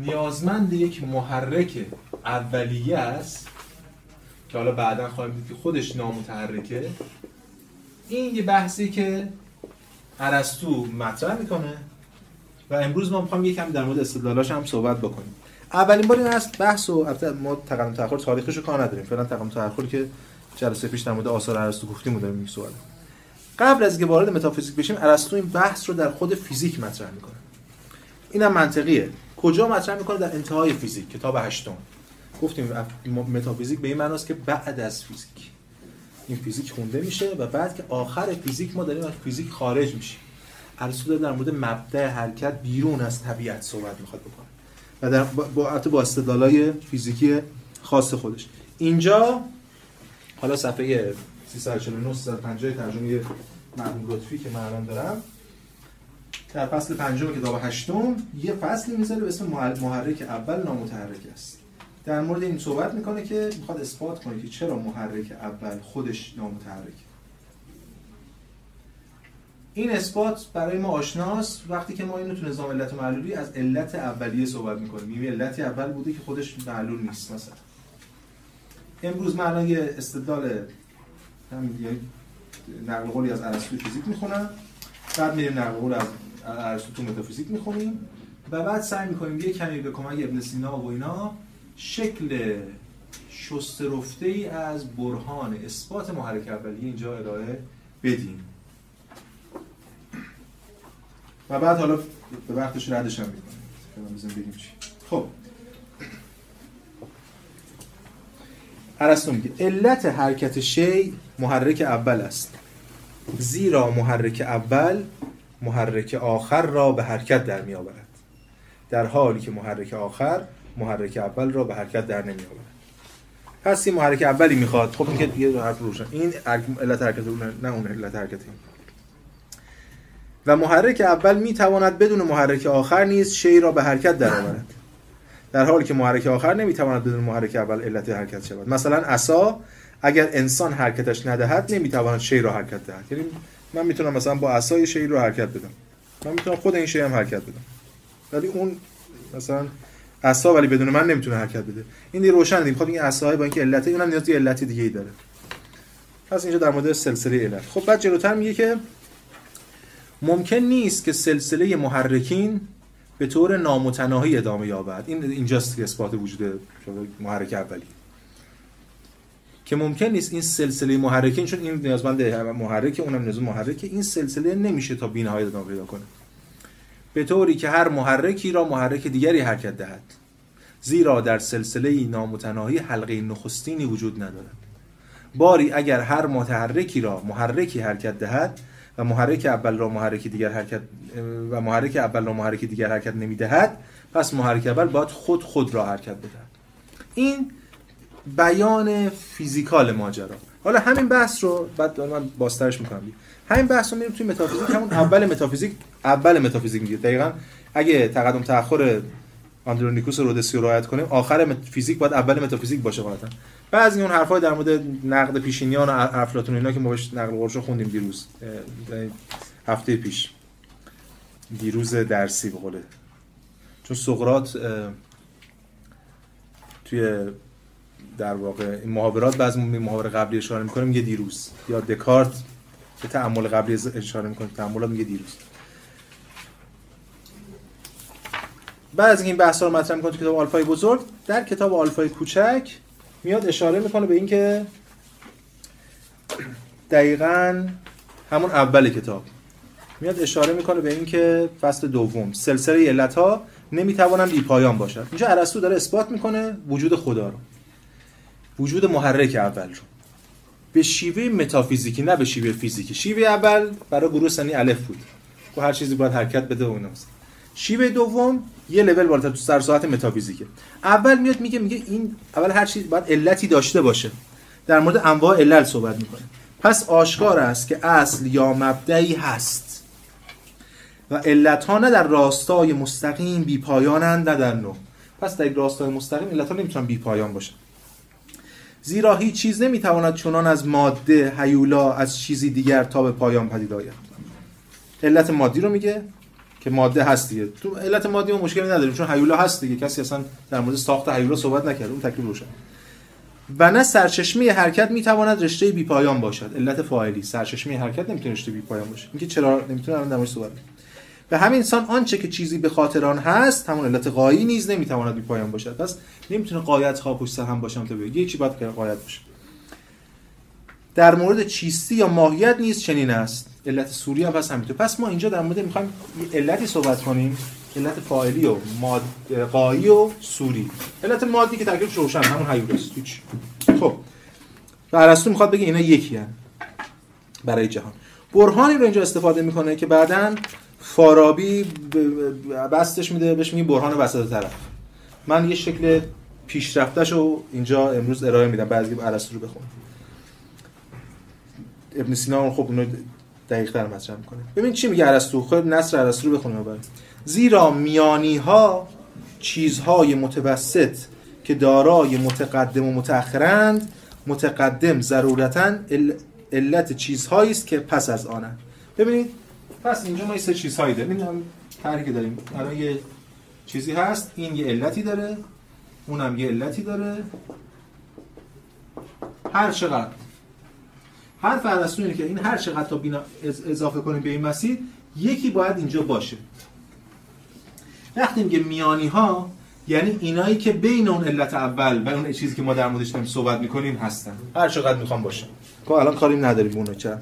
نیازمند یک محرک اولیه است که حالا بعدا خواهیم دید که خودش نامتحرکه. این یه بحثی که ارسطو مطرح می‌کنه و امروز ما می‌خوام یکم در مورد استدلالاش هم صحبت بکنیم. اولین بار این است بحث و ما تقدم تاخر تاریخش رو کار نداریم. فعلا تقدم تاخر که جلسه پیش در مورد آثار ارسطو گفتیم بودیم این سوال. قبل از اینکه وارد متافیزیک بشیم ارسطو این بحث رو در خود فیزیک مطرح می‌کنه. اینم منطقیه. کجا مطرح می‌کنه؟ در انتهای فیزیک کتاب هشتم. گفتیم متافیزیک به این معناست که بعد از فیزیک. این فیزیک خونده میشه و بعد که آخر فیزیک ما داریم از فیزیک خارج میشیم. ارسطو در مورد مبدع حرکت بیرون از طبیعت صحبت می‌خواد بکنه و در با با استدلالای فیزیکی خاص خودش. اینجا حالا صفحه 349 350 ترجمه مرحوم لطفی که من الان دارم. در فصل پنجم کتاب هشتم یه فصلی می‌ذاره به اسم محرک اول نامتحرک است. در مورد این صحبت می‌کنه که می‌خواد اثبات کنه که چرا محرک اول خودش نامتحرک این اثبات برای ما آشناست. وقتی که ما اینو تو نظام علت معلولی از علت اولیه صحبت می‌کنیم. میگیم علت اول بوده که خودش معلول نیست مثلا. امروز یه استدلال نقل قولی از ارسطو فیزیک می‌خونم. بعد میریم نقل قول از ارسطو تو متافیزیک می‌خونیم و بعد سعی می‌کنیم یه کمی به کمک ابن سینا و اینا شکل شسترفته ای از برهان اثبات محرک اولیه اینجا ارائه بدیم. و بعد حالا به وقتش ردش هم می‌کنیم. خب. ارسطو میگه علت حرکت شی محرک اول است. زیرا محرک اول محرک آخر را به حرکت در می آورد. در حالی که محرک آخر محرک اول را به حرکت در نمی آورد. پس این محرک اولی می‌خواد خب این که یه حرف روشن. این علت حرکت نه اون علت حرکت این. و محرک اول می تواند بدون محرک آخر نیز شی را به حرکت در آورد. در حالی که محرک آخر نمی تواند بدون محرک اول علت حرکت شود. مثلا عصا اگر انسان حرکتش ندهد نمی‌تواند شی را حرکت دهد. یعنی من می‌تونم مثلا با عصای شی رو حرکت بدم. من می‌تونم خود این شی هم حرکت بدم. ولی اون مثلا عصا ولی بدون من نمی‌تونه حرکت بده. این دیگه روشن می‌خواد این عصا با اینکه علت اونم نیاز به علت دیگه ای داره. پس اینجا در مورد سلسله علت. خب بعد جلوتر میگه که ممکن نیست که سلسله محرکین به طور نامتناهی ادامه یابد. این اینجاست که اثبات وجود محرک اولی. که ممکن نیست این سلسله محرکین چون این نیازمند محرک اونم نیاز محرکه این سلسله نمیشه تا بی‌نهایت ادامه پیدا کنه. به طوری که هر محرکی را محرک دیگری حرکت دهد زیرا در سلسله نامتناهی حلقه نخستینی وجود ندارد. باری اگر هر متحرکی را محرکی حرکت دهد و محرک اول را محرک دیگر حرکت و محرک اول را محرک دیگر حرکت نمی‌دهد پس محرک اول باید خود خود را حرکت بدهد. این بیان physical ماجرا. حالا همین بحث رو بعد من بازترش می‌کنم. همین بحث رو میریم توی متافیزیک. همون اول متافیزیک اول متافیزیک میگه. دقیقا اگه تقدم تاخر آندرونیکوس رودسی رو رعایت کنیم آخر فیزیک باید اول متافیزیک باشه غالبا بعضی اون حرفای در مورد نقد پیشینیان و افلاطون اینا که ما بهش نقل قولش خوندیم دیروز هفته پیش. دیروز درسی به چون سقراط توی در واقع این محاورات بعض محاور قبلی اشاره می‌کنه میگه دیروز. یا دکارت به تعامل قبلی اشاره می‌کنه تعامل میگه دیروز. بعد از این بحث رو مطرح می‌کنه تو کتاب آلفای بزرگ در کتاب آلفای کوچک میاد اشاره می‌کنه به اینکه دقیقا همون اول کتاب میاد اشاره می‌کنه به اینکه فصل دوم سلسله علت ها نمی‌توانن بی پایان باشد. اینجا ارسطو داره اثبات می‌کنه وجود خدا رو. وجود محرک اول رو. به شیوه متافیزیکی نه به شیوه فیزیکی. شیوه اول برای گروه سنی الف بود. و هر چیزی باید حرکت بده و ایناست شیوه دوم یه لول بالاتر تو سر ساعت متافیزیکه. اول میاد میگه میگه این اول هر چیز باید علتی داشته باشه. در مورد انواع علل صحبت می‌کنه. پس آشکار است که اصل یا مبدعی هست. و علت ها نه در راستای مستقیم بی پایانند نه در نو پس در راستای مستقیم علت ها نمی‌تونن بی پایان باشن. زیرا هیچ چیز نمی‌تواند چنان از ماده هیولا از چیزی دیگر تا به پایان پدید آید. علت مادی رو میگه که ماده هست دیگه. تو علت مادی ما مشکلی نداریم چون هیولا هست دیگه. کسی اصلا در مورد ساخت هیولا صحبت نکرده اون تکلیف روشن. و نه سرچشمه حرکت می‌تواند رشته بی پایان باشد. علت فاعلی سرچشمه حرکت نمی‌تونه رشته بی پایان باشه. اینکه چرا نمی‌تونه الان در مورد صحبت به همین انسان آنچه که چیزی به خاطر آن هست همون علت قایی نیز نمی‌تواند بی پایان باشد. پس نمی‌تونه قایت ها پشت هم باشن تا بگه یکی باید قایت باشه. در مورد چیستی یا ماهیت نیز چنین است. علت سوری هم پس همینطور. پس ما اینجا در مورد می‌خوایم علتی صحبت کنیم. علت فاعلی و ماد قایی و سوری. علت مادی که تکلیفش روشن همون هیولاست خب. ارسطو می‌خواد بگه اینا یکی هن. برای جهان. برهانی رو اینجا استفاده می‌کنه که بعدا فارابی بستش میده بهش میگه برهان وسط طرف. من یه شکل پیشرفتش رو اینجا امروز ارائه میدم. بعضی ارسطو رو بخون ابن سینا خب اونو دقیق تر مطرح می‌کنه. ببین چی میگه ارسطو خود نصر ارسطو رو بخونیم اول. زیرا میانی ها چیزهای متوسط که دارای متقدم و متأخرند متقدم ضرورتا علت چیزهایی است که پس از آنند. ببینید پس اینجا ما سه چیزهایی داریم. این طرحی که داریم. الان یه چیزی هست. این یه علتی داره. اونم یه علتی داره. هر چقدر حرف ارسطو اینه که این هر چقدر تا بینا اضافه کنیم به این مسیر یکی باید اینجا باشه. وقتی میگه میانی ها یعنی اینایی که بین اون علت اول و اون چیزی که ما در موردش داریم صحبت می‌کنیم هستن. هر چقدر می‌خوام باشه. خب الان کاریم نداریم اونو چه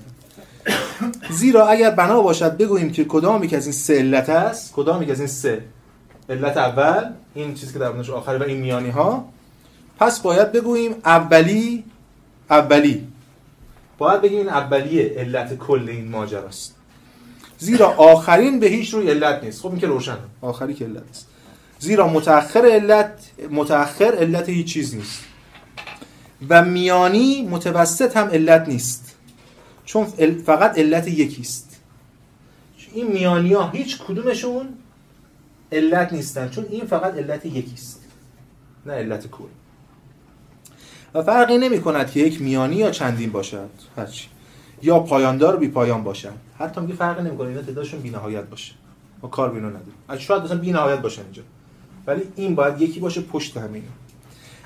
زیرا اگر بنا باشد بگوییم که کدامی که از این سه علت است کدامی که از این سه علت اول این چیزی که در موردش آخره و این میانی ها پس باید بگوییم اولی اولی. باید بگیم این اولیه علت کل این ماجراست زیرا آخرین به هیچ روی علت نیست. خب این که روشن آخری که علت است. زیرا متأخر علت متأخر علت هیچ چیز نیست. و میانی متوسط هم علت نیست. چون فقط علت یکیست. این میانی ها هیچ کدومشون علت نیستن چون این فقط علت یکیست نه علت کل. و فرقی نمی کند که یک میانی یا چندین باشد هرچی. یا پایاندار بی پایان باشد. حتی میگه فرقی نمی کنه اینا تعدادشون بی نهایت باشه. ما کار بینو نداریم. شاید مثلا بی نهایت باشه اینجا. ولی این باید یکی باشه پشت همین.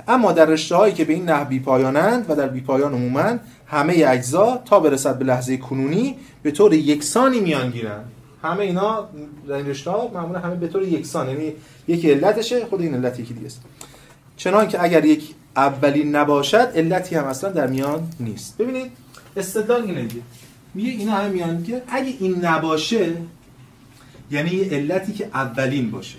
اما در رشته هایی که به این نحو بی پایانند و در بی پایان عموما همه اجزا تا برسد به لحظه کنونی به طور یکسانی میان گیرن. همه اینا این رشته ها معمولا همه به طور یکسان یعنی یکی علتشه خود این علت یکی دیگه است چنان که اگر یک اولین نباشد علتی هم اصلا در میان نیست. ببینید استدلال اینه دیگه میگه اینا همه میان که اگه این نباشه یعنی یه علتی که اولین باشه.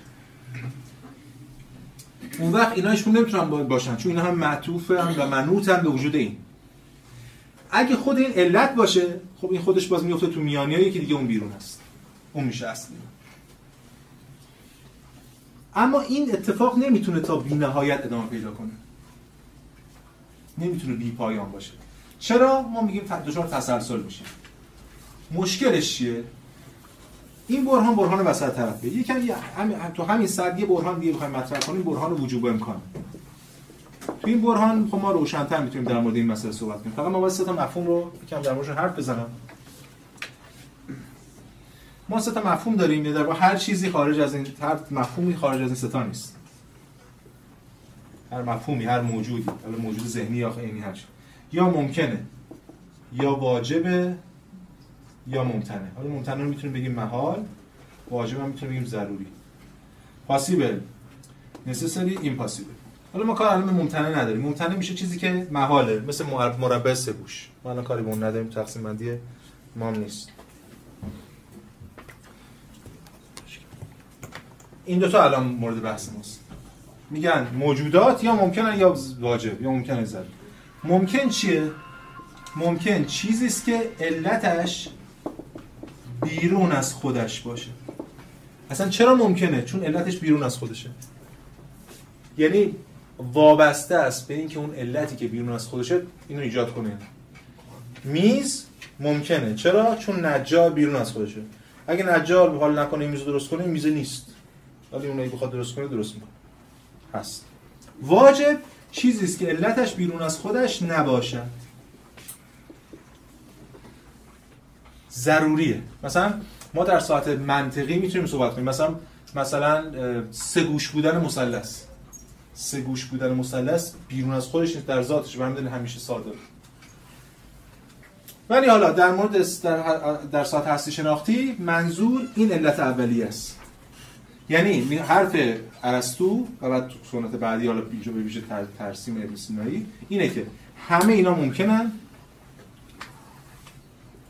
اون وقت اینا هیچ نمی‌تونن باشن چون اینا هم معطوف هم و منوط هم به وجود این. اگه خود این علت باشه خب این خودش باز میفته تو میانی که دیگه اون بیرون است. اون میشه اصلی. اما این اتفاق نمی‌تونه تا بی نهایت ادامه پیدا کنه. نمی‌تونه بی پایان باشه. چرا؟ ما میگیم دچار تسلسل میشه مشکلش چیه؟ این برهان برهان وسط طرفه. یکم هم تو همین صد یه برهان دیگه بخوایم مطرح کنیم برهان وجوب امکان. تو این برهان خب ما روشن‌تر می‌تونیم در مورد این مسئله صحبت کنیم. فقط ما باید تا مفهوم رو یکم در موردش حرف بزنم. ما سه تا مفهوم داریم در هر چیزی خارج از این هر مفهومی خارج از این سه نیست. هر مفهومی هر موجودی حالا موجود ذهنی یا عینی هر یا ممکنه یا واجبه یا ممتنه. حالا ممتنه رو می‌تونیم بگیم محال واجب هم می‌تونیم بگیم ضروری. پاسیبل necessary. Impossible. حالا ما کار الان ممتنع نداریم. ممتنع میشه چیزی که محاله. مثل مربع سه گوش ما الان کاری به اون نداریم تقسیم بندی ما نیست. این دو تا الان مورد بحث ماست. میگن موجودات یا ممکنن یا واجب یا ممکنه زد ممکن چیه؟ ممکن چیزی است که علتش بیرون از خودش باشه. اصلا چرا ممکنه؟ چون علتش بیرون از خودشه. یعنی وابسته است به اینکه اون علتی که بیرون از خودشه اینو ایجاد کنه. میز ممکنه. چرا؟ چون نجار بیرون از خودشه. اگه نجار به حال نکنه میز درست کنه میز نیست. ولی اونایی بخواد درست کنه درست می‌کنه. هست. واجب چیزی است که علتش بیرون از خودش نباشد. ضروریه. مثلا ما در ساعت منطقی می‌تونیم صحبت کنیم. مثلا مثلا سه گوش بودن مثلث سه گوش بودن مثلث بیرون از خودش در ذاتش. به همین همیشه ساده. ولی حالا در مورد در, در ساعت هستی شناختی منظور این علت اولیه است. یعنی حرف ارسطو و بعد سنت بعدی حالا اینجا به ویژه ترسیم ابن اینه که همه اینا ممکنن.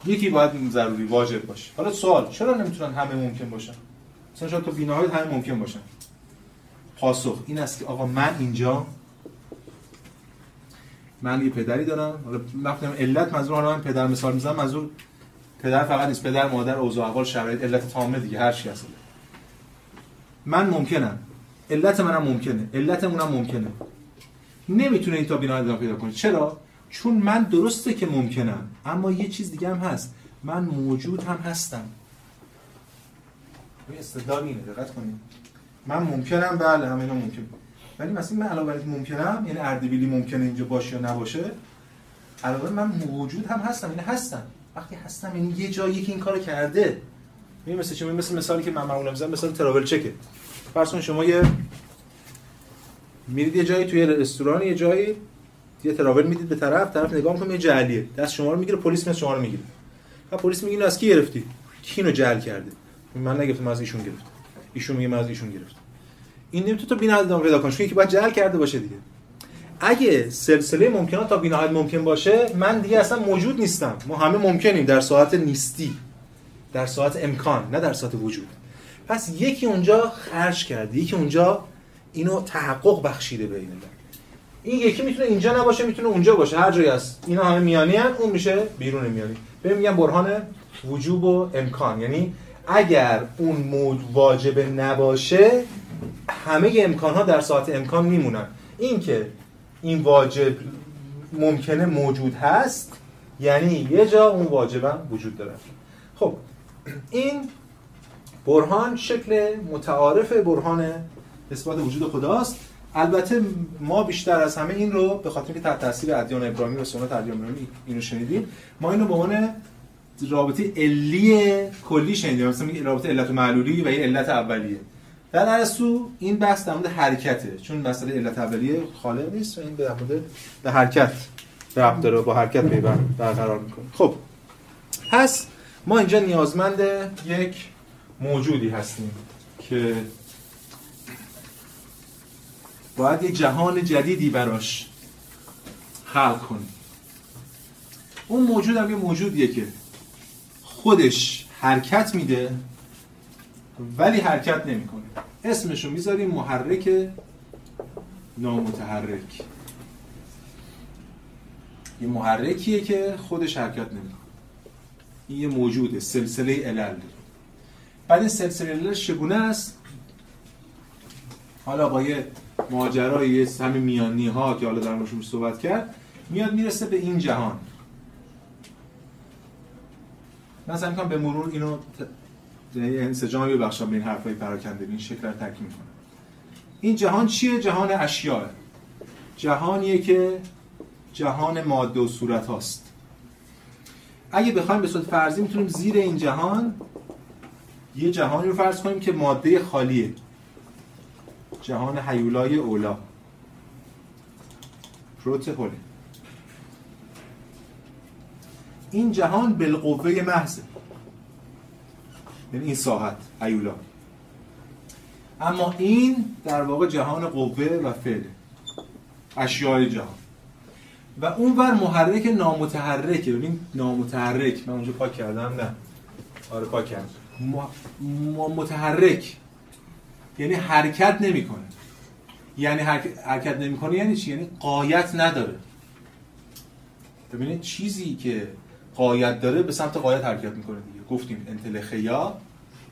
یکی باید ضروری واجب باشه. حالا سوال چرا نمی‌تونن همه ممکن باشن؟ مثلا شاید تو بینهایت همه ممکن باشن. پاسخ این است که آقا من اینجا من یه پدری دارم. حالا وقتی علت منظور حالا من پدر مثال می‌زنم منظور پدر فقط نیست. پدر مادر اوضاع احوال شرایط علت تامه دیگه هر چی هست. من ممکنم. علت منم ممکنه. علتمونم ممکنه. نمی‌تونه این تا بینهایت پیدا کنه. چرا؟ چون من درسته که ممکنم اما یه چیز دیگه هم هست. من موجود هم هستم. این استدلال اینه دقت کنید. من ممکنم بله همه اینا ممکن ولی مثلا من علاوه بر ممکنم یعنی اردبیلی ممکنه اینجا باشه یا نباشه علاوه من موجود هم هستم یعنی هستم. وقتی هستم یعنی یه جایی که این کارو کرده. این مثل چه؟ مثل مثالی که من معمولا می‌زنم مثلا تراول چکه. فرض شما یه میرید یه جایی توی رستوران یه جایی یه تراول می‌دید به طرف طرف نگاه می‌کنه یه جعلیه. دست شما رو می‌گیره پلیس میاد شما رو می‌گیره. و پلیس میگه از کی گرفتی؟ کی اینو جعل کرده؟ من نگرفتم از ایشون گرفت ایشون میگه من از ایشون گرفت این نمی‌تونه تو بی‌نهایت ادامه پیدا کنه چون یکی باید جعل کرده باشه دیگه. اگه سلسله ممکنات تا بی‌نهایت ممکن باشه من دیگه اصلا موجود نیستم. ما همه ممکنیم در ساعت نیستی در ساعت امکان نه در ساعت وجود. پس یکی اونجا خرج کرده یکی اونجا اینو تحقق بخشیده به این این یکی می‌تونه اینجا نباشه می‌تونه اونجا باشه. هر جایی هست. اینا همه میانی هن. اون میشه بیرون میانی. ببین میگم برهان وجوب و امکان. یعنی اگر اون مود واجب نباشه همه امکان ها در ساعت امکان میمونن. این که این واجب ممکنه موجود هست یعنی یه جا اون واجبم وجود داره. خب این برهان شکل متعارف برهان اثبات وجود خداست. البته ما بیشتر از همه این رو به خاطر که تحت تاثیر ادیان ابراهیمی و سنت ادیان ابراهیمی اینو شنیدیم ما اینو به عنوان رابطه علی کلی شنیدیم. مثلا میگه رابطه علت و معلولی و یه علت اولیه. در ارسطو این بحث در مورد حرکته. چون مسئله علت اولیه خالق نیست و این به مورد به حرکت ربط داره با حرکت می‌برد برقرار می‌کنه. خب. پس ما اینجا نیازمند یک موجودی هستیم که باید یه جهان جدیدی براش خلق کنیم. اون موجود هم یه موجودیه که خودش حرکت میده ولی حرکت نمی‌کنه. اسمشو می‌ذاریم محرک نامتحرک. یه محرکیه که خودش حرکت نمی‌کنه. این یه موجوده سلسله علل بعد این سلسله علل چگونه است؟ حالا با یه ماجرای همین میانی ها که حالا در موردش صحبت کرد میاد می‌رسه به این جهان. من سعی به مرور اینو انسجام بخشم به این حرفای پراکنده این شکل رو ترکیب می‌کنم. این جهان چیه؟ جهان اشیاء جهانیه که جهان ماده و صورت هاست. اگه بخوایم به صورت فرضی می‌تونیم زیر این جهان یه جهانی رو فرض کنیم که ماده خالیه. جهان حیولای اولا. پروتهوله این جهان بالقوه محض. یعنی این ساحت ایولا. اما این در واقع جهان قوه و فعل اشیای جهان. و اون ور محرک نامتحرکه. ببین نامتحرک. من اونجا پاک کردم نه. آره پاک کردم. متحرک. یعنی حرکت نمی‌کنه. یعنی حرکت نمی‌کنه یعنی چی؟ یعنی قایت نداره. ببینید چیزی که قایت داره به سمت قایت حرکت می‌کنه دیگه. گفتیم انتلخیا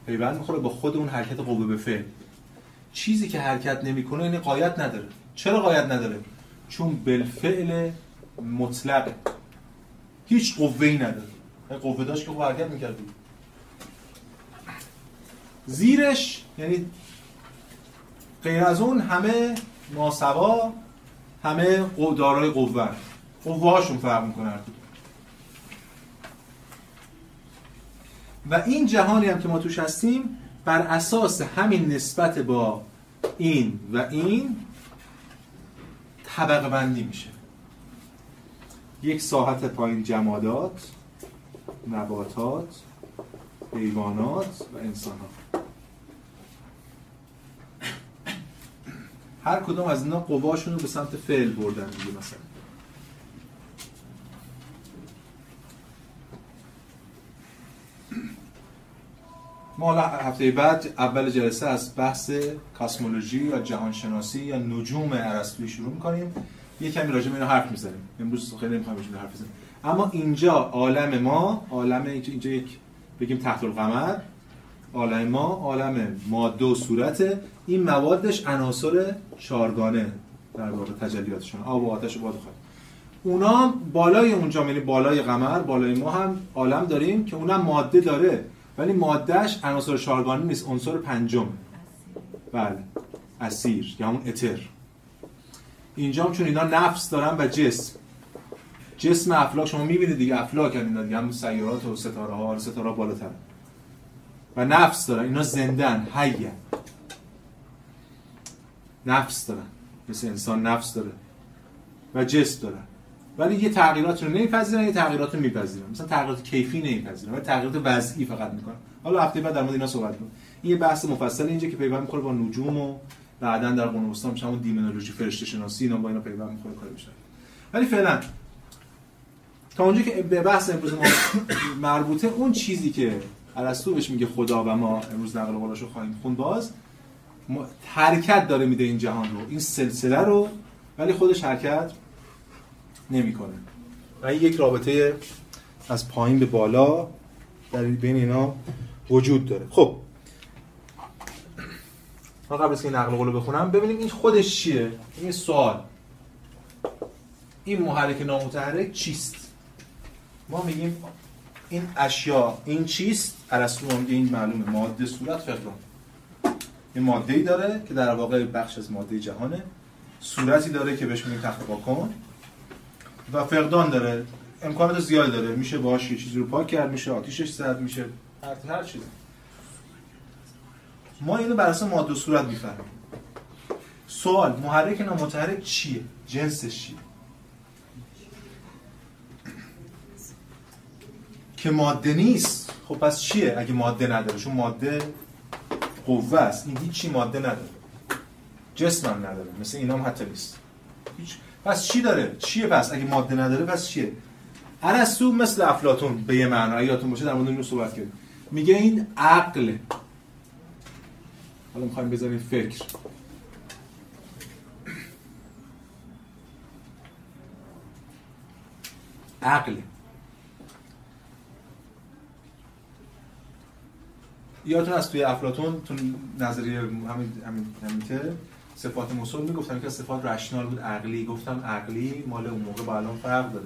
پیوند می‌خوره با خود اون حرکت قوه به فعل. چیزی که حرکت نمی‌کنه یعنی قایت نداره. چرا قایت نداره؟ چون بالفعل مطلق. هیچ قوه ای نداره قوه داشت که حرکت می‌کرد. زیرش یعنی غیر از اون همه ماسوا همه دارای قوه. قوه هاشون فرق می‌کنه و این جهانی هم که ما توش هستیم بر اساس همین نسبت با این و این طبقه بندی میشه. یک ساحت پایین جمادات نباتات حیوانات و انسان ها هر کدوم از اینا قواشون رو به سمت فعل بردن دیگه مثلا. ما هفته بعد اول جلسه از بحث کاسمولوژی یا جهانشناسی یا نجوم ارسطویی شروع می‌کنیم. یه کمی راجع به اینا حرف می‌زنیم. امروز خیلی نمی‌خوایم بهشون حرف بزنیم. اما اینجا عالم ما عالم اینجا یک بگیم تحت القمر. عالم ما عالم ماده و صورت این موادش عناصر چارگانه در واقع تجلیاتشون. آب و آتش و باد خواهد اونا بالای اونجا یعنی بالای قمر بالای ما هم عالم داریم که اونم ماده داره. ولی مادهش عناصر چارگانه نیست عنصر پنجم. بله اسیر یا همون اتر. اینجا هم چون اینا نفس دارن و جسم. جسم افلاک شما می‌بینید دیگه افلاک اینا دیگه همون سیارات و ستاره ها ستاره بالاتر. و نفس دارن اینا زندن حیه. نفس دارن مثل انسان نفس داره. و جسم دارن. ولی یه تغییرات رو نمیپذیرن یه تغییرات رو میپذیرن. مثلا تغییرات کیفی نمیپذیرن ولی تغییرات وضعی فقط می‌کنن. حالا هفته بعد در مورد اینا صحبت کنیم. این یه بحث مفصل اینجا که پیوند می‌خوره با نجوم و بعدا در قرون وسطا میشه همون فرشته شناسی اینا با اینا پیوند می‌خوره کار بیشتر. ولی فعلا تا اونجا که به بحث امروز ما مربوطه اون چیزی که ارسطو بهش میگه خدا و ما امروز نقل قولاشو خواهیم خون باز حرکت داره میده این جهان رو این سلسله رو ولی خودش حرکت نمی‌کنه. و این یک رابطه از پایین به بالا در بین اینا وجود داره. خب. ما قبل از این نقل قول بخونم ببینیم این خودش چیه؟ این سوال. این محرک نامتحرک چیست؟ ما میگیم این اشیا این چیست؟ ارسطو میگه این معلومه. ماده صورت فقدان این ماده ای داره که در واقع بخش از ماده جهانه. صورتی داره که بهش میگیم تخت کن و فقدان داره امکانات زیادی داره. میشه باهاش یه چیزی رو پاک کرد میشه آتیشش زد میشه هر هر چیزی. ما اینو بر اساس ماده صورت می‌فهمیم. سوال محرک نامتحرک چیه؟ جنسش چیه؟ که ماده نیست. خب پس چیه اگه ماده نداره؟ چون ماده قوه است. این هیچی ماده نداره. جسم هم نداره. مثل اینا هم حتی نیست. هیچ پس چی داره؟ چیه پس؟ اگه ماده نداره پس چیه؟ ارسطو مثل افلاطون به یه معنی یادتون باشه در مورد اینو صحبت کردیم میگه این عقل. حالا می‌خوایم بذاریم فکر. عقل. یادتون از توی افلاتون تو نظریه همین همین صفات مسل می‌گفتم که صفات رشنال بود عقلی. گفتم عقلی مال اون موقع با الان فرق داره.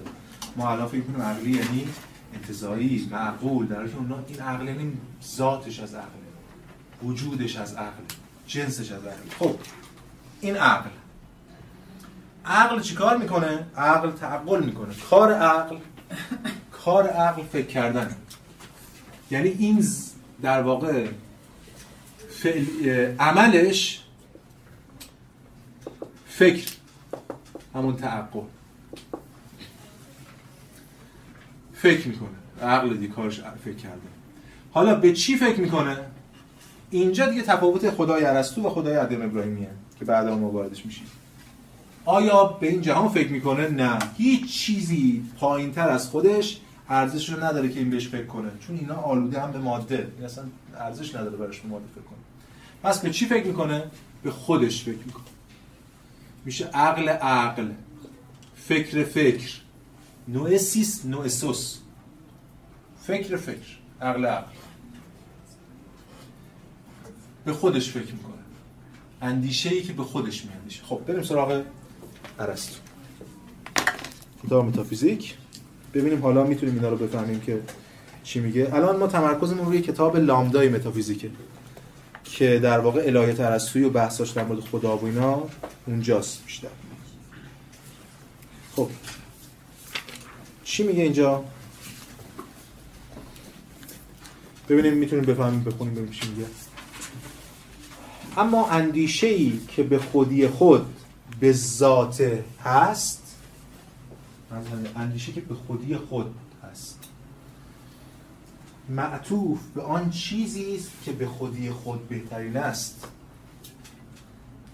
ما الان فکر کنیم عقلی یعنی انتزاعی معقول. در اونا این عقل یعنی ذاتش از عقل وجودش از عقل جنسش از عقل. خب این عقل. عقل چیکار می‌کنه؟ عقل تعقل می‌کنه. کار عقل کار عقل فکر کردن. یعنی این در واقع عملش فکر. همون تعقل. فکر می‌کنه. عقل دی کارش فکر کرده. حالا به چی فکر می‌کنه؟ اینجا دیگه تفاوت خدای ارسطو و خدای ادم ابراهیمیه که بعدا ما واردش میشیم. آیا به این جهان فکر می‌کنه؟ نه. هیچ چیزی پایین تر از خودش ارزش رو نداره که این بهش فکر کنه. چون اینا آلوده هم به ماده. این اصلا ارزش نداره براش به ماده فکر کنه. پس به چی فکر می‌کنه؟ به خودش فکر می‌کنه. میشه عقل عقل فکر فکر. نوئسیس نوئسوس فکر فکر عقل عقل. به خودش فکر می‌کنه. اندیشه ای که به خودش میاندیشه. خب بریم سراغ ارسطو. کتاب متافیزیک. ببینیم حالا می‌تونیم اینا رو بفهمیم که چی میگه. الان ما تمرکزمون روی کتاب لامدای متافیزیکه. که در واقع الهیات ارسطویی و بحثاش در مورد خدا و اینا اونجاست بیشتر. خب. چی میگه اینجا؟ ببینیم می‌تونیم بفهمیم بخونیم ببینیم چی میگه. اما اندیشه ای که به خودی خود به ذات هست اندیشه که به خودی خود معطوف به آن چیزی است که به خودی خود بهترین است.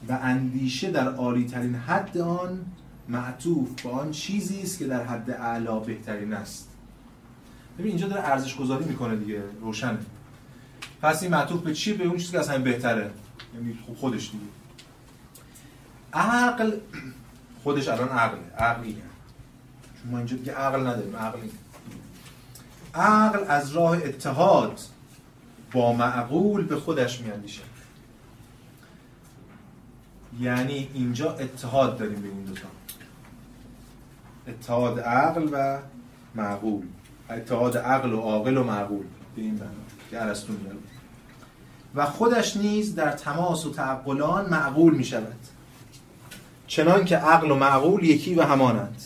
و اندیشه در عالی ترین حد آن معطوف به آن چیزی است که در حد اعلا بهترین است. ببین اینجا داره ارزش گذاری می‌کنه دیگه روشنه. پس این معطوف به چی؟ به اون چیزی که اصلا بهتره. یعنی خودش دیگه. عقل خودش الان عقله. عقلی چون ما اینجا دیگه عقل نداریم. عقلی عقل از راه اتحاد با معقول به خودش میاندیشه. یعنی اینجا اتحاد داریم به این دوتا اتحاد عقل و معقول. اتحاد عقل و عاقل و معقول به این معنا که ارسطو و خودش نیز در تماس و تعقلان معقول می شود چنان که عقل و معقول یکی و همانند.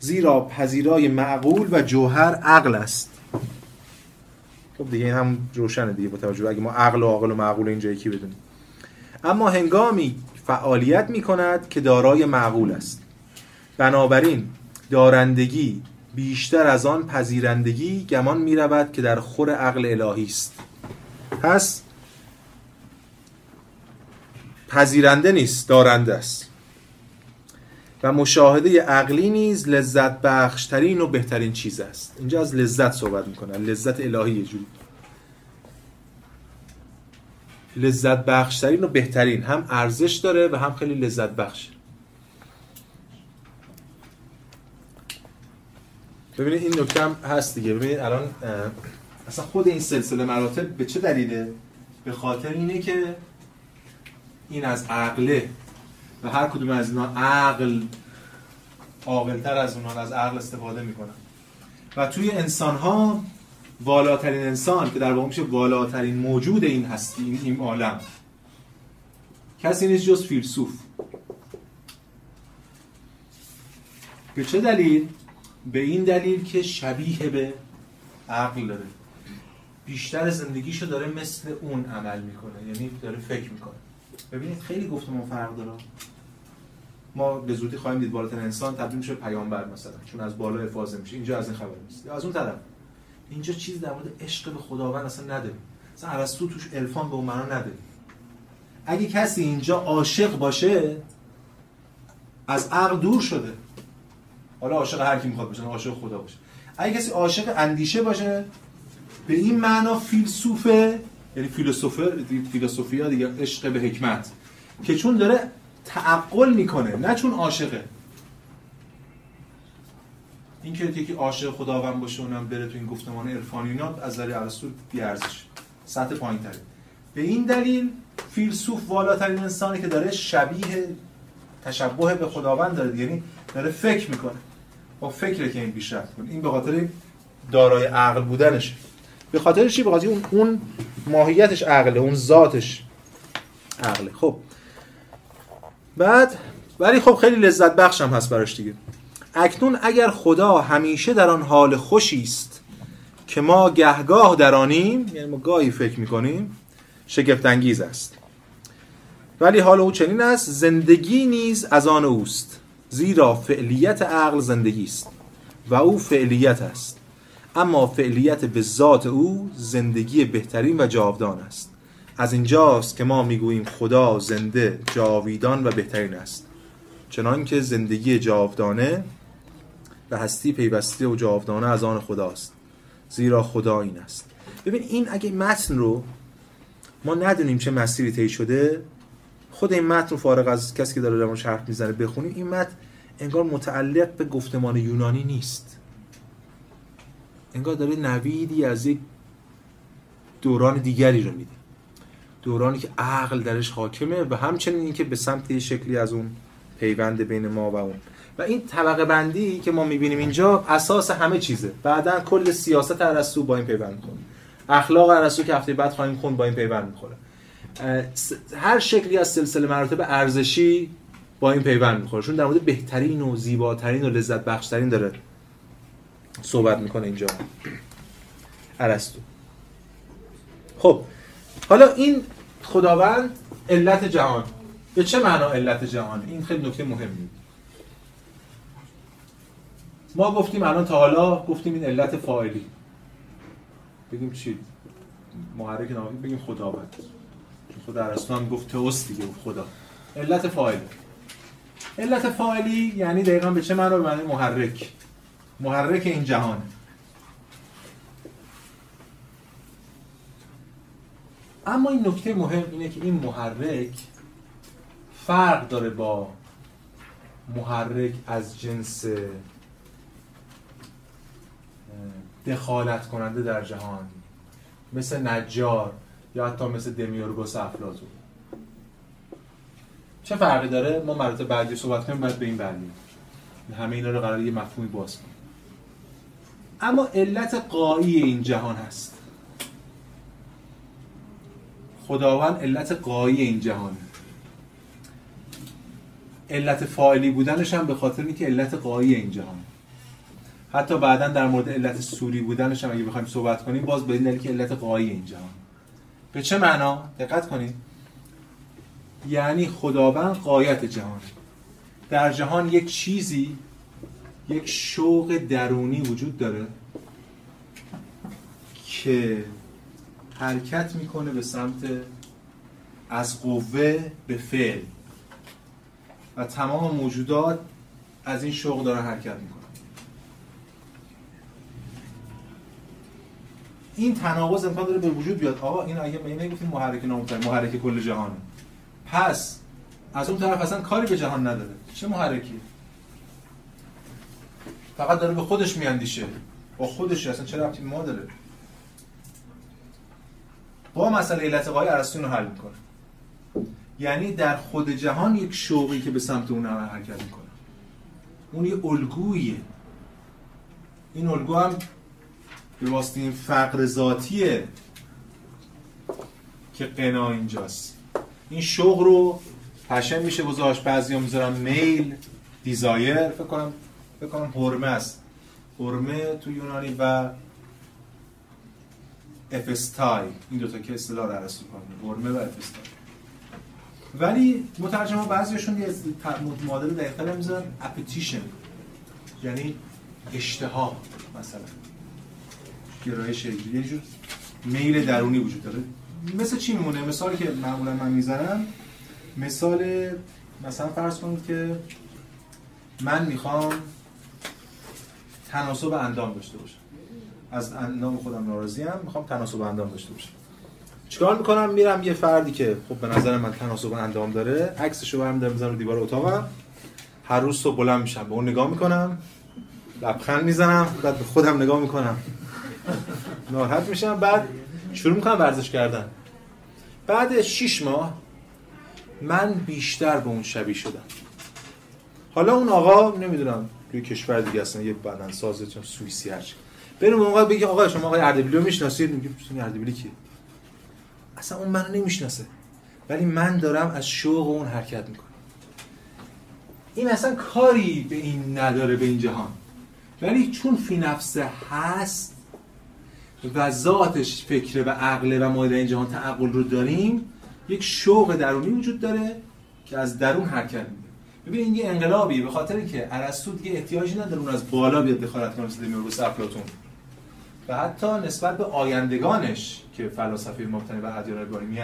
زیرا پذیرای معقول و جوهر عقل است. خب دیگه هم روشنه دیگه با توجه اگه ما عقل و عاقل و معقول اینجا یکی بدونیم. اما هنگامی فعالیت می کند که دارای معقول است. بنابراین دارندگی بیشتر از آن پذیرندگی گمان می رود که در خور عقل الهی است. پس پذیرنده نیست دارنده است. و مشاهده عقلی نیز لذت بخشترین و بهترین چیز است. اینجا از لذت صحبت می‌کنه لذت الهی یه جوری. لذت بخشترین و بهترین. هم ارزش داره و هم خیلی لذت بخش ببینید این نکته هم هست دیگه. ببینید الان اصلا خود این سلسله مراتب به چه دلیله؟ به خاطر اینه که این از عقله هر کدوم از اینا عقل عاقلتر از اونها از عقل استفاده می‌کنن. و توی انسان ها والاترین انسان که در واقع میشه والاترین موجود این هستی این عالم. کسی نیست جز فیلسوف. به چه دلیل؟ به این دلیل که شبیه به عقل داره. بیشتر زندگیشو داره مثل اون عمل می‌کنه یعنی داره فکر می‌کنه. ببینید خیلی گفتمان فرق داره. ما به زودی خواهیم دید بالاترین انسان تبدیل میشه پیامبر مثلا چون از بالا افاضه میشه. اینجا از این خبر نیست. از اون طرف اینجا چیز در مورد عشق به خداوند اصلا نداریم. مثلا ارسطو توش عرفان به اون معنا نداره اگه کسی اینجا عاشق باشه از عقل دور شده. حالا عاشق هر کی می‌خواد باشه عاشق خدا باشه. اگه کسی عاشق اندیشه باشه به این معنا فیلسوفه یعنی فیلسوفه فیلسوفیا دیگه عشق به حکمت که چون داره تعقل می‌کنه نه چون عاشقه. این که یکی عاشق خداوند باشه اونم بره تو این گفتمان عرفانی اینا از نظر ارسطو بی ارزش سطح پایینتره. به این دلیل فیلسوف والاترین انسانی که داره شبیه تشبه به خداوند داره یعنی داره فکر می‌کنه. با فکره که این پیشرفت کنه این به خاطر دارای عقل بودنشه. به خاطر چی؟ به خاطر اون اون ماهیتش عقله اون ذاتش عقله. خب بعد ولی خب خیلی لذت بخش هم هست براش دیگه. اکنون اگر خدا همیشه در آن حال خوشی است که ما گهگاه در آنیم یعنی ما گاهی فکر می‌کنیم شگفت انگیز است. ولی حال او چنین است زندگی نیز از آن اوست زیرا فعلیت عقل زندگی است و او فعلیت است. اما فعلیت به ذات او زندگی بهترین و جاودان است. از اینجاست که ما می‌گوییم خدا زنده جاویدان و بهترین است. چنان که زندگی جاودانه و هستی پیوسته و جاودانه از آن خداست زیرا خدا این است. ببین این اگه متن رو ما ندونیم چه مسیری طی شده خود این متن رو فارغ از کسی که داره روش حرف می‌زنه بخونیم این متن انگار متعلق به گفتمان یونانی نیست. انگار داره نویدی از یک دوران دیگری رو میده. دورانی که عقل درش حاکمه و همچنین اینکه به سمت شکلی از اون پیوند بین ما و اون. و این طبقه بندی که ما می‌بینیم اینجا اساس همه چیزه. بعدا کل سیاست ارسطو با این پیوند می‌خوره اخلاق ارسطو که هفته بعد خواهیم خون با این پیوند می‌خوره. هر شکلی از سلسله مراتب ارزشی با این پیوند می‌خوره. چون در مورد بهترین و زیباترین و لذت بخشترین داره صحبت می‌کنه اینجا ارسطو. خب حالا این خداوند علت جهان. به چه معنا علت جهان؟ این خیلی نکته مهمی. ما گفتیم الان تا حالا گفتیم این علت فاعلی. بگیم چی؟ محرک نامی بگیم خداوند. خدا ارسطو هم گفت تئوس دیگه خدا. علت فاعلی. علت فاعلی یعنی دقیقا به چه معنا؟ به معنی محرک. محرک این جهان اما این نکته مهم اینه که این محرک فرق داره با محرک از جنس دخالت کننده در جهان. مثل نجار یا حتی مثل دمیورگوس افلاتون چه فرقی داره؟ ما مراتب بعدی صحبت کنیم بعد به این برمیم همه اینا رو قرار یه مفهومی باز کنیم. اما علت قایی این جهان هست. خداوند علت قایی این جهانه علت فاعلی بودنش هم به خاطر اینکه علت قایی این جهان. حتی بعدا در مورد علت سوری بودنش هم اگه بخوایم صحبت کنیم باز به دلیل که علت قایی این جهان. به چه معنا؟ دقت کنید یعنی خداوند قایت جهان. در جهان یک چیزی یک شوق درونی وجود داره که حرکت می‌کنه به سمت از قوه به فعل. و تمام موجودات از این شوق دارن حرکت می‌کنن این تناقض امکان داره به وجود بیاد. آقا این اگه ما نگفتیم محرک نامطلق محرک کل جهانه پس از اون طرف اصلا کاری به جهان نداره. چه محرکی فقط داره به خودش میاندیشه. با خودش اصلا چه ربطی ما داره؟ با مسئله علت قای ارسطو رو حل می‌کنه. یعنی در خود جهان یک شوقی که به سمت اون هم حرکت می‌کنه. اون یه الگویه. این الگو هم به واسطه این فقر ذاتیه که قنا اینجاست. این شوق رو پشن میشه گذاشت بعضی هم می‌ذارم میل دیزایر فکر کنم فکر کنم حرمه است حرمه تو یونانی و افستای این دوتا که اصطلاح در کنه حرمه و افستای ولی مترجم بعضیشون یه مدل دقیقتر می‌ذارن. اپتیشن یعنی اشتها مثلا. گرایش یه جور میل درونی وجود داره. مثل چی میمونه؟ مثالی که معمولا من می‌زنم. مثال مثلا فرض کنید که من می‌خوام تناسب اندام داشته باشم. از اندام خودم ناراضی ام می‌خوام تناسب اندام داشته باشم. چیکار می‌کنم؟ میرم یه فردی که خب به نظر من تناسب اندام داره عکسشو برم دارم می‌ذارم رو دیوار اتاقم. هر روز صبح بلند میشم به اون نگاه می‌کنم لبخند می‌زنم بعد به خودم نگاه می‌کنم. ناراحت میشم بعد شروع می‌کنم ورزش کردن. بعد 6 ماه من بیشتر به اون شبیه شدم. حالا اون آقا نمی‌دونم توی کشور دیگه اصلا یه بدن چون سوئیسی هرچی. بریم اون بگی آقا شما آقای اردبیلی رو می‌شناسید میگه اردبیلی کی اصلا اون منو نمی‌شناسه. ولی من دارم از شوق اون حرکت می‌کنم. این اصلا کاری به این نداره به این جهان. ولی چون فی نفسه هست و ذاتش فکره و عقله و ما در این جهان تعقل رو داریم یک شوق درونی وجود داره که از درون حرکت میده. ببین این یه انقلابی به خاطر که ارسطو دیگه احتیاجی نداره اون از بالا بیاد دخالت کنه مثل دمیورگوس افلاطون. و حتی نسبت به آیندگانش که فلاسفه مبتنی بر ادیان ابراهیمی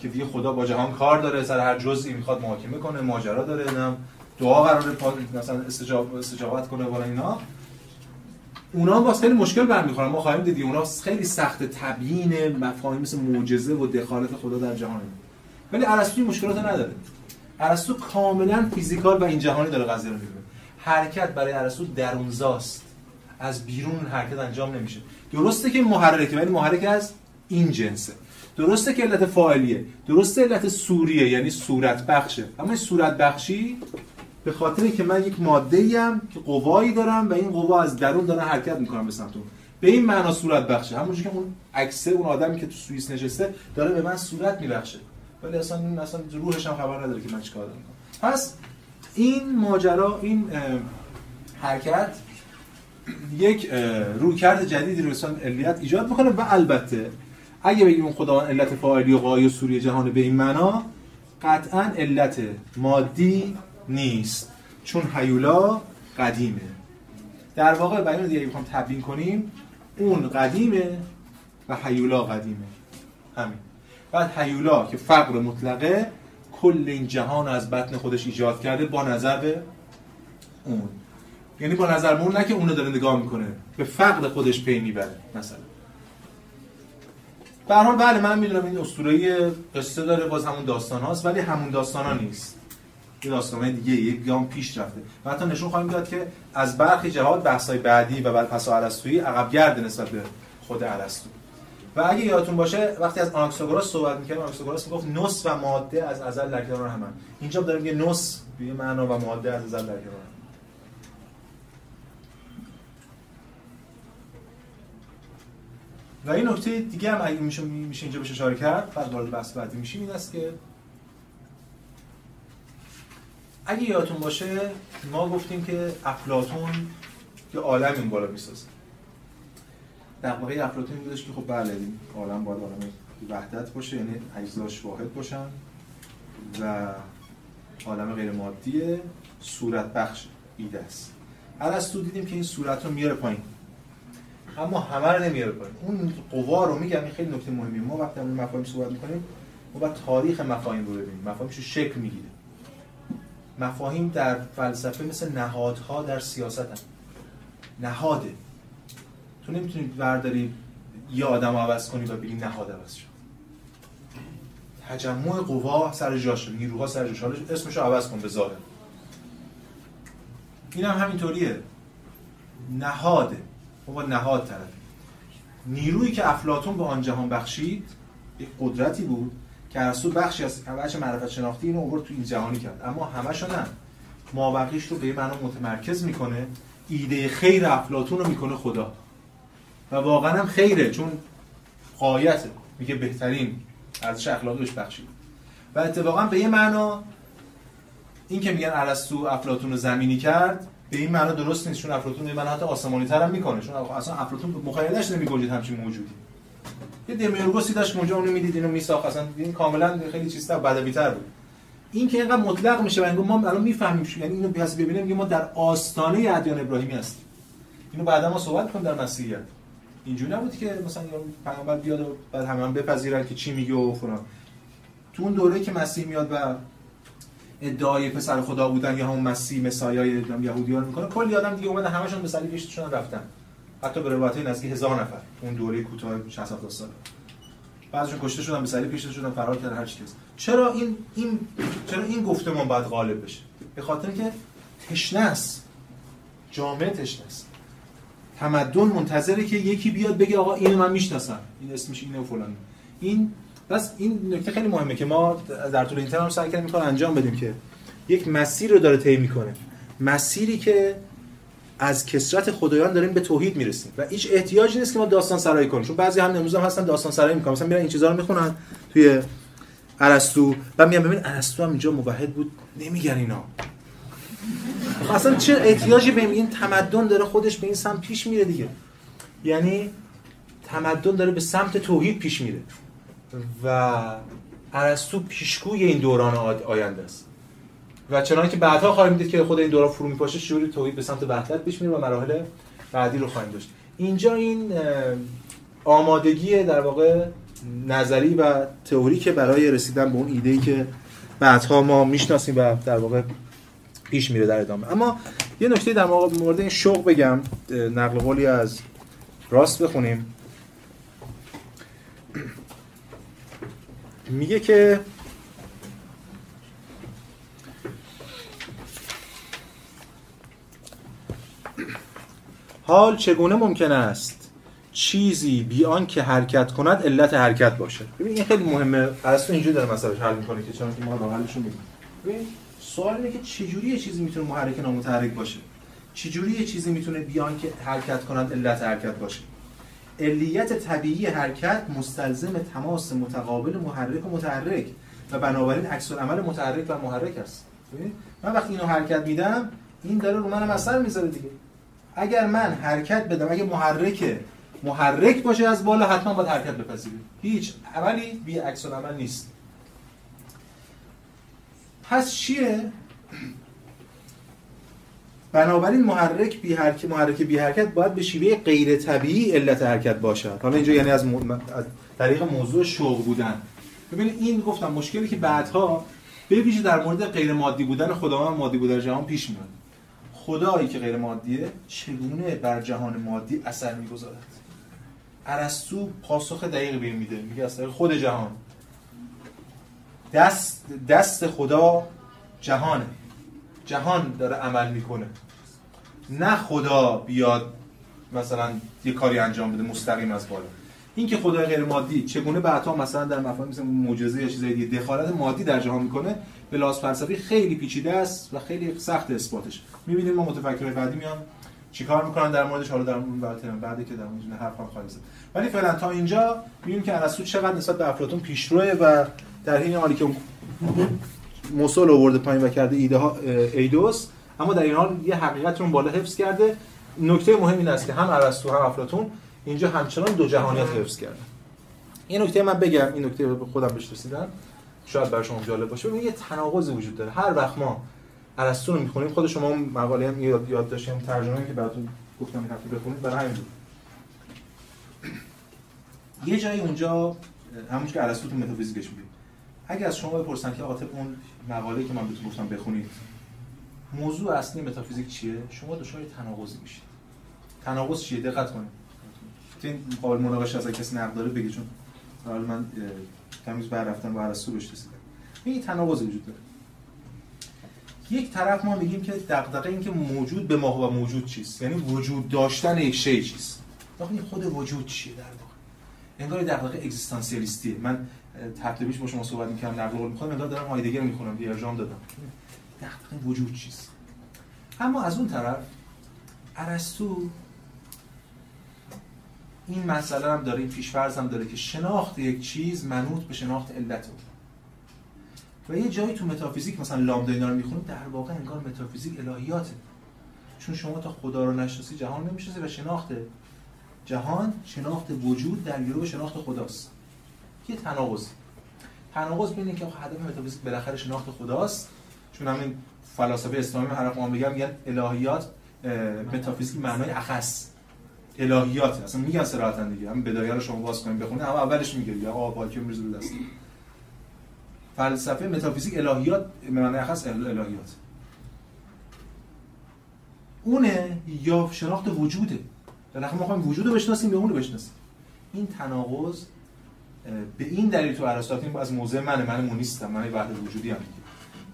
که دیگه خدا با جهان کار داره سر هر جزئی می‌خواد محاکمه کنه ماجرا داره نم دعا قراره مثلا استجاب استجابت کنه بالا اینا. اونا باز خیلی مشکل برمیخورن. ما خواهیم دیدی اونا خیلی سخت تبیین مفاهیم مثل معجزه و دخالت خدا در جهان. ولی ارسطو مشکلات نداره. ارسطو کاملا فیزیکال و این جهانی داره قضیه رو می‌بینه. حرکت برای ارسطو درونزاست. از بیرون حرکت انجام نمیشه. درسته که محرکه ولی محرک از این جنسه. درسته که علت فاعلیه. درسته علت سوریه یعنی صورت بخشه. اما این صورت بخشی به خاطر که من یک ماده ایم که قوایی دارم و این قوا از درون دارن حرکت می‌کنم به سمت به این معنا صورت بخشه. همونجوری که اون عکسه اون آدمی که تو سوئیس نشسته داره به من صورت میبخشه. ولی اصلا این اصلا روحش هم خبر نداره که من چیکار دارم. پس این ماجرا این حرکت یک رویکرد جدیدی رو مثلا علیت ایجاد می‌کنه و البته اگه بگیم خداوند علت فاعلی و غایی و سوری جهان به این معنا قطعا علت مادی نیست چون هیولا قدیمه. در واقع بیان دیگه بخوام تبیین کنیم اون قدیمه و هیولا قدیمه. همین. بعد هیولا که فقر مطلقه کل این جهان از بطن خودش ایجاد کرده با نظر به اون. یعنی با نظر اون نه که اونو داره نگاه می‌کنه. به فقر خودش پی می‌بره مثلا. به حال بله من می‌دونم این اسطوره قصه داره باز همون داستان هاست ولی همون داستان ها نیست. این داستان دیگه یک گام پیش رفته. و حتی نشون خواهیم داد که از برخی جهات بحث‌های بعدی و بعد پسا ارسطویی عقب گرد نسبت به خود ارسطو و اگه یادتون باشه وقتی از آناکساگوراس صحبت می‌کردیم آناکساگوراس می‌گفت نص و ماده از ازل در کنار همن اینجا داره میگه نص به معنا و ماده از ازل در کنار و این نکته دیگه هم اگه میشه میشه اینجا بشه اشاره کرد بعد وارد بحث بعدی میشیم این است که اگه یادتون باشه ما گفتیم که افلاتون که عالم این بالا می‌سازه. در واقع افلاتون بودش که خب بله این عالم باید عالم وحدت باشه یعنی اجزاش واحد باشن و عالم غیر مادی صورت بخش ایده است. ارسطو دیدیم که این صورت رو میاره پایین. اما همه رو نمیاره پایین. اون قوا رو میگم این خیلی نکته مهمیه. ما وقتی اون مفاهیم صحبت می‌کنیم ما باید تاریخ مفاهیم رو ببینیم. مفاهیمش شکل می‌گیره. مفاهیم در فلسفه مثل نهادها در سیاست هم. نهاده. تو نمی‌تونی برداری یه آدم عوض کنی و بگی نهاد عوض شد. تجمع قوا سر جاش نیروها سر جاش. اسمشو عوض کن به ظاهر. این هم همینطوریه. نهاده. ما با نهاد طرف. نیرویی که افلاتون به آن جهان بخشید یک قدرتی بود که ارسطو بخشی از بچه معرفت شناختی اینو اوورد تو این جهانی کرد. اما همشو نه. مابقیش رو به معنا متمرکز می‌کنه. ایده خیر افلاتون رو می‌کنه خدا. و واقعا هم خیره چون قایته. میگه بهترین ارزش اخلاقی بهش بخشید. و اتفاقا به یه معنا این که میگن ارسطو افلاطون رو زمینی کرد به این معنا درست نیست چون افلاطون به حتی آسمانی تر هم می‌کنه. چون اصلا افلاطون مخیلش نمیگنجید همچین موجودی. یه دمیورگوسی داشت اونجا اونو می‌دید اینو میساخت. اصلا این کاملا خیلی چیزتر بدویتر بود. این که اینقدر مطلق میشه و ما الان می‌فهمیم یعنی اینو پس ببینیم ما در آستانه ادیان ابراهیمی هستیم. اینو بعدا ما صحبت کنیم در مسیحیت. اینجوری نبود که مثلا پیامبر بیاد و بعد همه هم بپذیرن که چی میگه و فلان. تو اون دوره که مسیح میاد و ادعای پسر خدا بودن یا همون مسیح مسایای یهودیان می‌کنه. کلی آدم دیگه اومدن همشون به صلیب کشیده رفتن. حتی به روایت نزدیک هزار نفر. اون دوره کوتاه 60 70 سال. بعضیشون کشته شدن به صلیب کشیده شدن فرار کردن هر چیز چرا این این چرا این گفتمان باید غالب بشه؟ به خاطر که تشنه است. جامعه تشنه است. تمدن منتظره که یکی بیاد بگه آقا اینو من می‌شناسم. این اسمش اینه و فلان این بس این نکته خیلی مهمه که ما در طول این ترم سعی کردیم انجام بدیم که یک مسیر رو داره طی می‌کنه. مسیری که از کسرت خدایان داریم به توحید می‌رسیم و هیچ احتیاجی نیست که ما داستان سرایی کنیم. چون بعضی هم امروز هم هستن داستان سرایی می‌کنن. مثلا میرن این چیزا رو می‌خونن توی ارسطو و میگن ببین ارسطو هم اینجا موحد بود نمیگن اینا. اصلا چه احتیاجی به این تمدن داره خودش به این سمت پیش میره دیگه. یعنی تمدن داره به سمت توحید پیش میره. و ارسطو پیشگوی این دوران آینده است. و چنانکه که بعدها خواهیم دید که خود این دوران فرو میپاشه شوری توحید به سمت وحدت پیش میره و مراحل بعدی رو خواهیم داشت. اینجا این آمادگی در واقع نظری و تئوری که برای رسیدن به اون ایده ای که بعدها ما می‌شناسیم و در واقع پیش میره در ادامه. اما یه نکته در مورد این شوق بگم نقل قولی از راست بخونیم. میگه که حال چگونه ممکن است چیزی بیان که حرکت کند علت حرکت باشه؟ ببین این خیلی مهمه. ارسطو اینجوری داره مسئله حل می‌کنه که چون که ما راه حلش میگیم ببین سوال اینه که چجوری یه چیزی می‌تونه محرک نامتحرک باشه؟ چجوری یه چیزی می‌تونه بیان که حرکت کند علت حرکت باشه؟ علیت طبیعی حرکت مستلزم تماس متقابل محرک و متحرک و بنابراین عکس عمل متحرک و محرک است. من وقتی اینو حرکت میدم این داره رو منم اثر می‌ذاره دیگه. اگر من حرکت بدم اگه محرک محرک باشه از بالا حتما باید حرکت بپذیره. هیچ عملی بی عکس عمل نیست. پس چیه؟ بنابراین محرک بی حرکت محرک بی حرکت باید به شیوه غیر طبیعی علت حرکت باشد. حالا اینجا یعنی از, از طریق موضوع شوق بودن. ببینید این گفتم مشکلی که بعدها به ویژه در مورد غیر مادی بودن خداوند مادی بودن جهان پیش میاد. خدایی که غیر مادیه چگونه بر جهان مادی اثر می‌گذارد؟ ارسطو پاسخ دقیق به میده. میگه از خود جهان. دست دست خدا جهانه. جهان داره عمل می‌کنه. نه خدا بیاد مثلا یه کاری انجام بده مستقیم از بالا. این که خدای غیر مادی چگونه بعدها مثلا در مفاهیم مثل معجزه یا چیزای دیگه دخالت مادی در جهان می‌کنه به لحاظ فلسفی خیلی پیچیده است و خیلی سخت اثباتش. می‌بینیم ما متفکرای بعدی میان چیکار می‌کنن در موردش؟ حالا در اون بعدی که در مورد حرف هم خواهیم ولی فعلا تا اینجا می‌بینیم که ارسطو چقدر نسبت به افلاطون پیشروه و در حین حالی که موسول آورده پایین و کرده ایده ها ایدوس. اما در این حال یه حقیقت رو بالا حفظ کرده. نکته مهم این است که هم ارسطو هم افلاطون اینجا همچنان دو جهانیت حفظ کردن. این نکته من بگم این نکته به خودم بهش رسیدم شاید برای شما جالب باشه. یه تناقض وجود داره. هر وقت ما ارسطو رو می‌خونیم خود شما مقاله هم یاد, یاد داشتیم ترجمه که براتون گفتم هفته بخونید برای همین یه جایی اونجا همون که ارسطو تو متافیزیکش میگه. اگه از شما بپرسن که آقا اون مقاله که من بهتون گفتم بخونید. موضوع اصلی متافیزیک چیه؟ شما دچار تناقضی میشید. تناقض چیه؟ دقت کنید. این قابل مناقشه از کسی نقد داره بگید چون حالا من تمیز بر رفتن با ارسطو بهش رسیدم این تناقض وجود داره. یک طرف ما میگیم که دغدغه این که موجود به ما و موجود چیست. یعنی وجود داشتن یک شی چیست. این خود وجود چیه در واقع؟ انگار دغدغه اگزیستانسیالیستیه. من ترتیبش با شما صحبت می‌کردم نقل قول می‌خوام انگار دارم هایدگر می‌خونم یه ارجام دادم. دغدغه وجود چیست؟ اما از اون طرف ارسطو این مسئله هم داره این پیشفرض هم داره که شناخت یک چیز منوط به شناخت علت و یه جایی تو متافیزیک مثلا لامدا اینا رو می‌خونید در واقع انگار متافیزیک الهیاته. چون شما تا خدا رو نشناسی جهان نمی‌شناسی و شناخت جهان شناخت وجود در گروه شناخت خداست. یه تناقض. تناقض بین که هدف متافیزیک بالاخره شناخت خداست. چون همین فلاسفه اسلامی هر ما میگن میگن الهیات متافیزیک معنای اخص. الهیات اصلا میگن صراحتا دیگه. هم بدایه رو شما باز کنید بخونید اما اولش میگه یا آقا پاکی میرزه رو دست. فلسفه متافیزیک الهیات معنی خاص الهیات. اونه یا شناخت وجوده. در ما خواهیم وجود رو بشناسیم یا اون رو بشناسیم. این تناقض به این دلیل تو ارسطو از موضع من من مونیستم من وحدت وجودی هم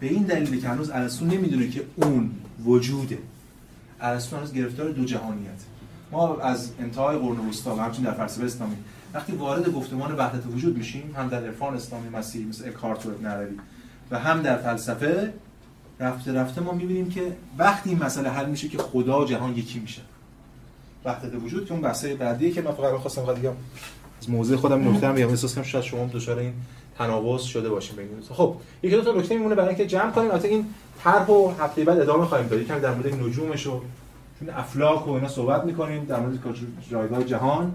به این دلیل که هنوز ارسطو نمی‌دونه که اون وجوده. ارسطو هنوز گرفتار دو جهانیت. ما از انتهای قرن وسطا و همچنین در فلسفه اسلامی وقتی وارد گفتمان وحدت وجود میشیم هم در عرفان اسلامی مسیحی مثل اکارت و و هم در فلسفه رفته رفته ما می‌بینیم که وقتی این مسئله حل میشه که خدا جهان یکی میشه. وحدت وجود که اون بحثه بعدیه که من فقط خواستم از موضوع خودم نکته هم بگم. احساس کنم شاید شما دچار این تناقض شده باشیم بین خب یکی دو تا نکته میمونه برای اینکه جمع کنیم. البته این طرح و هفته بعد ادامه خواهیم داد. یکم در مورد نجومش و چون افلاک و اینا صحبت می‌کنیم در مورد جایگاه جهان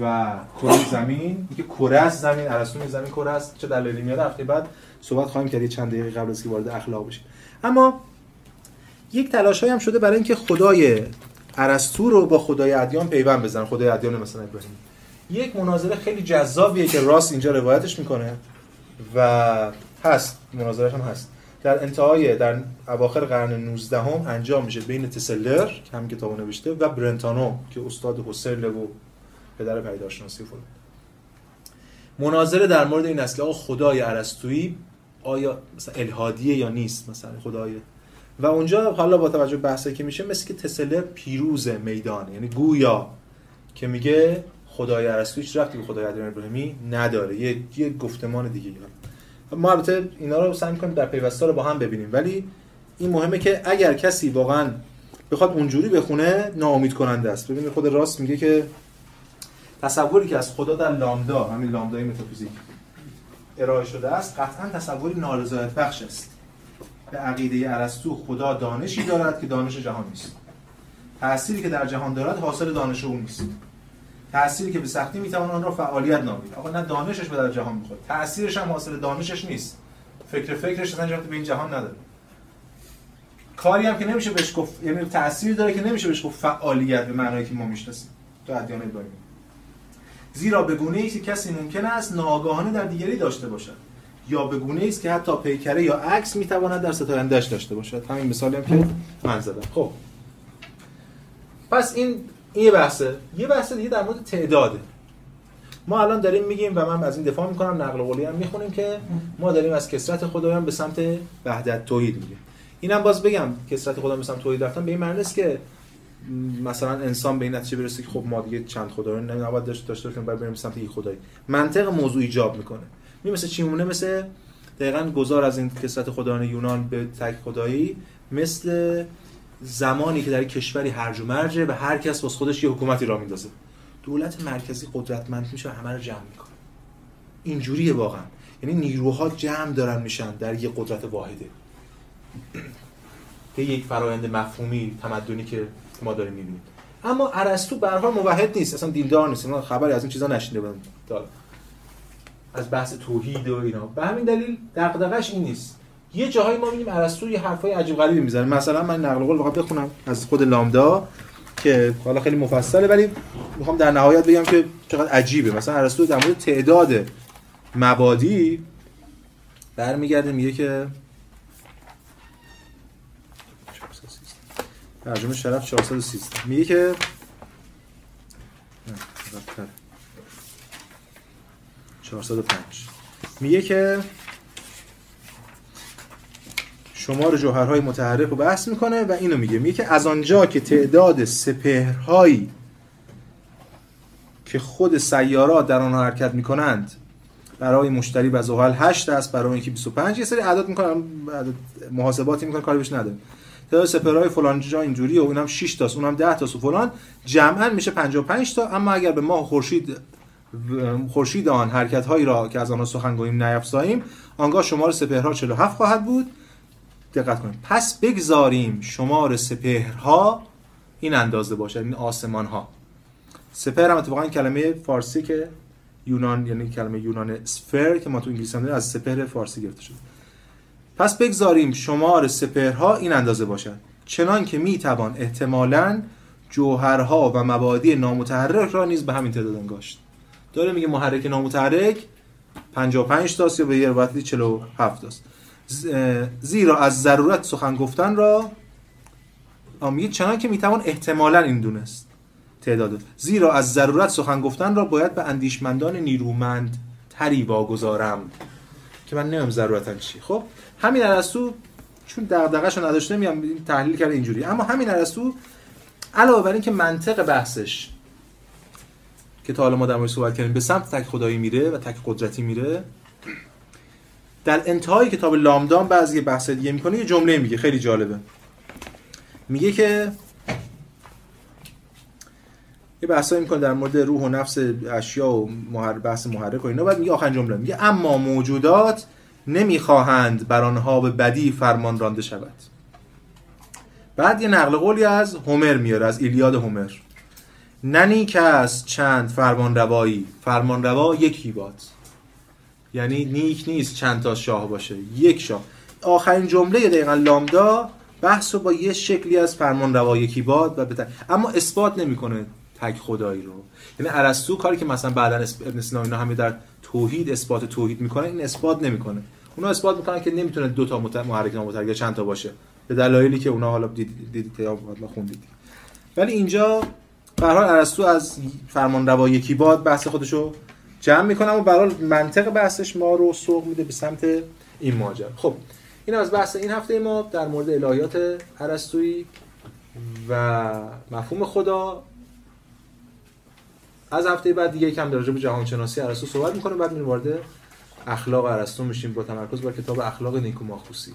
و کره زمین. که کره است زمین ارسطو زمین کره است. چه دلیلی میاد هفته بعد صحبت خواهیم کرد. چند دقیقه قبل از که وارد اخلاق بشیم. اما یک تلاش هم شده برای اینکه خدای ارسطو رو با خدای ادیان پیوند بزنن. خدای ادیان مثلا ابراهیم یک مناظره خیلی جذابیه که راست اینجا روایتش می‌کنه و هست مناظرش هم هست. در انتهای در اواخر قرن 19 هم انجام میشه بین تسلر که هم کتابو نوشته و برنتانو که استاد حسرل و پدر پیداشناسی فلان مناظره در مورد این است خدای ارسطویی آیا مثلا الهادیه یا نیست مثلا خدای؟ و اونجا حالا با توجه بحثی که میشه مثل که تسلر پیروز میدانه یعنی گویا که میگه خدای ارسطو هیچ رفتی به خدای ادریان ابراهیمی نداره. یه یه گفتمان دیگه ما البته اینا رو سعی می‌کنیم در پیوسته رو با هم ببینیم. ولی این مهمه که اگر کسی واقعا بخواد اونجوری بخونه ناامید کننده است. ببینید خود راست میگه که تصوری که از خدا در لامدا همین لامدای متافیزیک ارائه شده است قطعا تصوری نارضایت بخش است. به عقیده ارسطو خدا دانشی دارد که دانش جهان نیست. تأثیری که در جهان دارد حاصل دانش او نیست. تأثیری که به سختی می‌توان آن را فعالیت نامید. آقا نه دانشش به در جهان می‌خواد تأثیرش هم حاصل دانشش نیست. فکر فکرش اصلا به این جهان نداره. کاری هم که نمیشه بهش گفت یعنی تأثیر داره که نمیشه بهش گفت فعالیت به معنایی که ما می‌شناسیم. تو ادیان ابراهیمی زیرا به گونه ای که کسی ممکن است ناگاهانه در دیگری داشته باشد یا به گونه ای که حتی پیکره یا عکس می‌تواند در ستایندش داشته باشد. همین مثالی هم که من زدم. خب. پس این این یه بحثه. یه بحث دیگه در مورد تعداده. ما الان داریم میگیم و من از این دفاع می‌کنم نقل قولی هم می‌خونیم که ما داریم از کسرت خدایان به سمت وحدت توحید میگیم اینم باز بگم کسرت خدا به سمت توحید رفتن به این معنی است که مثلا انسان به این نتیجه برسه که خب ما دیگه چند خدایان نباید داشته داشته باشیم بریم سمت یک خدایی منطق موضوع ایجاب می‌کنه. می مثل چی؟ مونه مثل دقیقا گذار از این کسرت خدایان یونان به تک خدایی مثل زمانی که در کشوری هرج و مرجه و هر کس واسه خودش یه حکومتی را میندازه. دولت مرکزی قدرتمند میشه و همه رو جمع می‌کنه. اینجوریه واقعا. یعنی نیروها جمع دارن میشن در یه قدرت واحده. به یک فرایند مفهومی تمدنی که ما داریم می‌بینیم. اما ارسطو به هر موحد نیست اصلا دیندار نیست. ما خبری از این چیزا نشینده بودم. از بحث توحید و اینا. به همین دلیل دغدغش این نیست. یه جاهایی ما میگیم ارسطو یه حرفای عجیب غریبی می‌زنه. مثلا من نقل قول بخوام بخونم از خود لامدا که حالا خیلی مفصله ولی می‌خوام در نهایت بگم که چقدر عجیبه. مثلا ارسطو در مورد تعداد مبادی برمیگرده میگه که ترجمه شرف 413 میگه که نه 405 میگه که شمار جوهرهای متحرک رو بحث می‌کنه و اینو میگه. میگه که از آنجا که تعداد سپهرهایی که خود سیارات در آنها حرکت می‌کنند برای مشتری و زحل 8 است برای اینکه 25 یه سری اعداد می‌کنن محاسباتی می‌کنن کاری بهش نداره. تعداد سپهرهای فلان جا اینجوری و اونم 6 تاست اونم 10 تاست و فلان. جمعا میشه 55 تا اما اگر به ماه خورشید خورشید آن حرکت هایی را که از آنها سخن گوییم نیفزاییم آنگاه شمار سپهرها 47 خواهد بود. دقت کنید. پس بگذاریم شمار سپهرها این اندازه باشد این آسمان ها سپهر هم اتفاقا کلمه فارسی که یونان یعنی کلمه یونان سفر که ما تو انگلیسی هم از سپهر فارسی گرفته شده. پس بگذاریم شمار سپهرها این اندازه باشد چنان که می توان احتمالاً جوهرها و مبادی نامتحرک را نیز به همین تعداد انگاشت. داره میگه محرک نامتحرک 55 تاست یا به یه روایتی 47 تاست. زیرا از ضرورت سخن گفتن را میگه چنان که می‌توان احتمالا این دونست تعداد. زیرا از ضرورت سخن گفتن را باید به اندیشمندان نیرومند تری واگذارم. که من نمیم ضرورتا چی. خب همین ارسطو چون دغدغه‌شو نداشته میام تحلیل کرده اینجوری. اما همین ارسطو علاوه بر اینکه منطق بحثش که تا حالا ما در صحبت کردیم به سمت تک خدایی میره و تک قدرتی میره در انتهای کتاب لامدان بعضی بحث دیگه می‌کنه یه جمله میگه. خیلی جالبه. میگه که یه بحثایی می‌کنه در مورد روح و نفس اشیا و محر بحث محرک و اینا. بعد میگه آخرین جمله. میگه اما موجودات نمی‌خواهند بر آنها به بدی فرمان رانده شود. بعد یه نقل قولی از هومر میاره از ایلیاد هومر. ننی از چند فرمان روایی فرمان روا یکی باد. یعنی نیک نیست چند تا شاه باشه. یک شاه. آخرین جمله دقیقا لامدا بحث رو با یه شکلی از فرمان روا یکی باد و بتر... اما اثبات نمی‌کنه تک خدایی رو. یعنی ارسطو کاری که مثلا بعدا ابن سینا اینا همه در توحید اثبات توحید می‌کنه این اثبات نمی‌کنه. اونا اثبات می‌کنن که نمی‌تونه دو تا محرک نامتحرک چند تا باشه. به دلایلی که اونا حالا دیدید دید یا خوندید. ولی اینجا به هر ارسطو از فرمان روا یکی باد بحث خودشو جمع می‌کنم و برای منطق بحثش ما رو سوق میده به سمت این ماجرا. خب این از بحث این هفته ما در مورد الهیات ارسطویی و مفهوم خدا. از هفته بعد دیگه یکم در به جهان شناسی ارسطو صحبت می‌کنیم بعد میریم وارد اخلاق ارسطو میشیم. با تمرکز بر کتاب اخلاق نیکوماخوسی.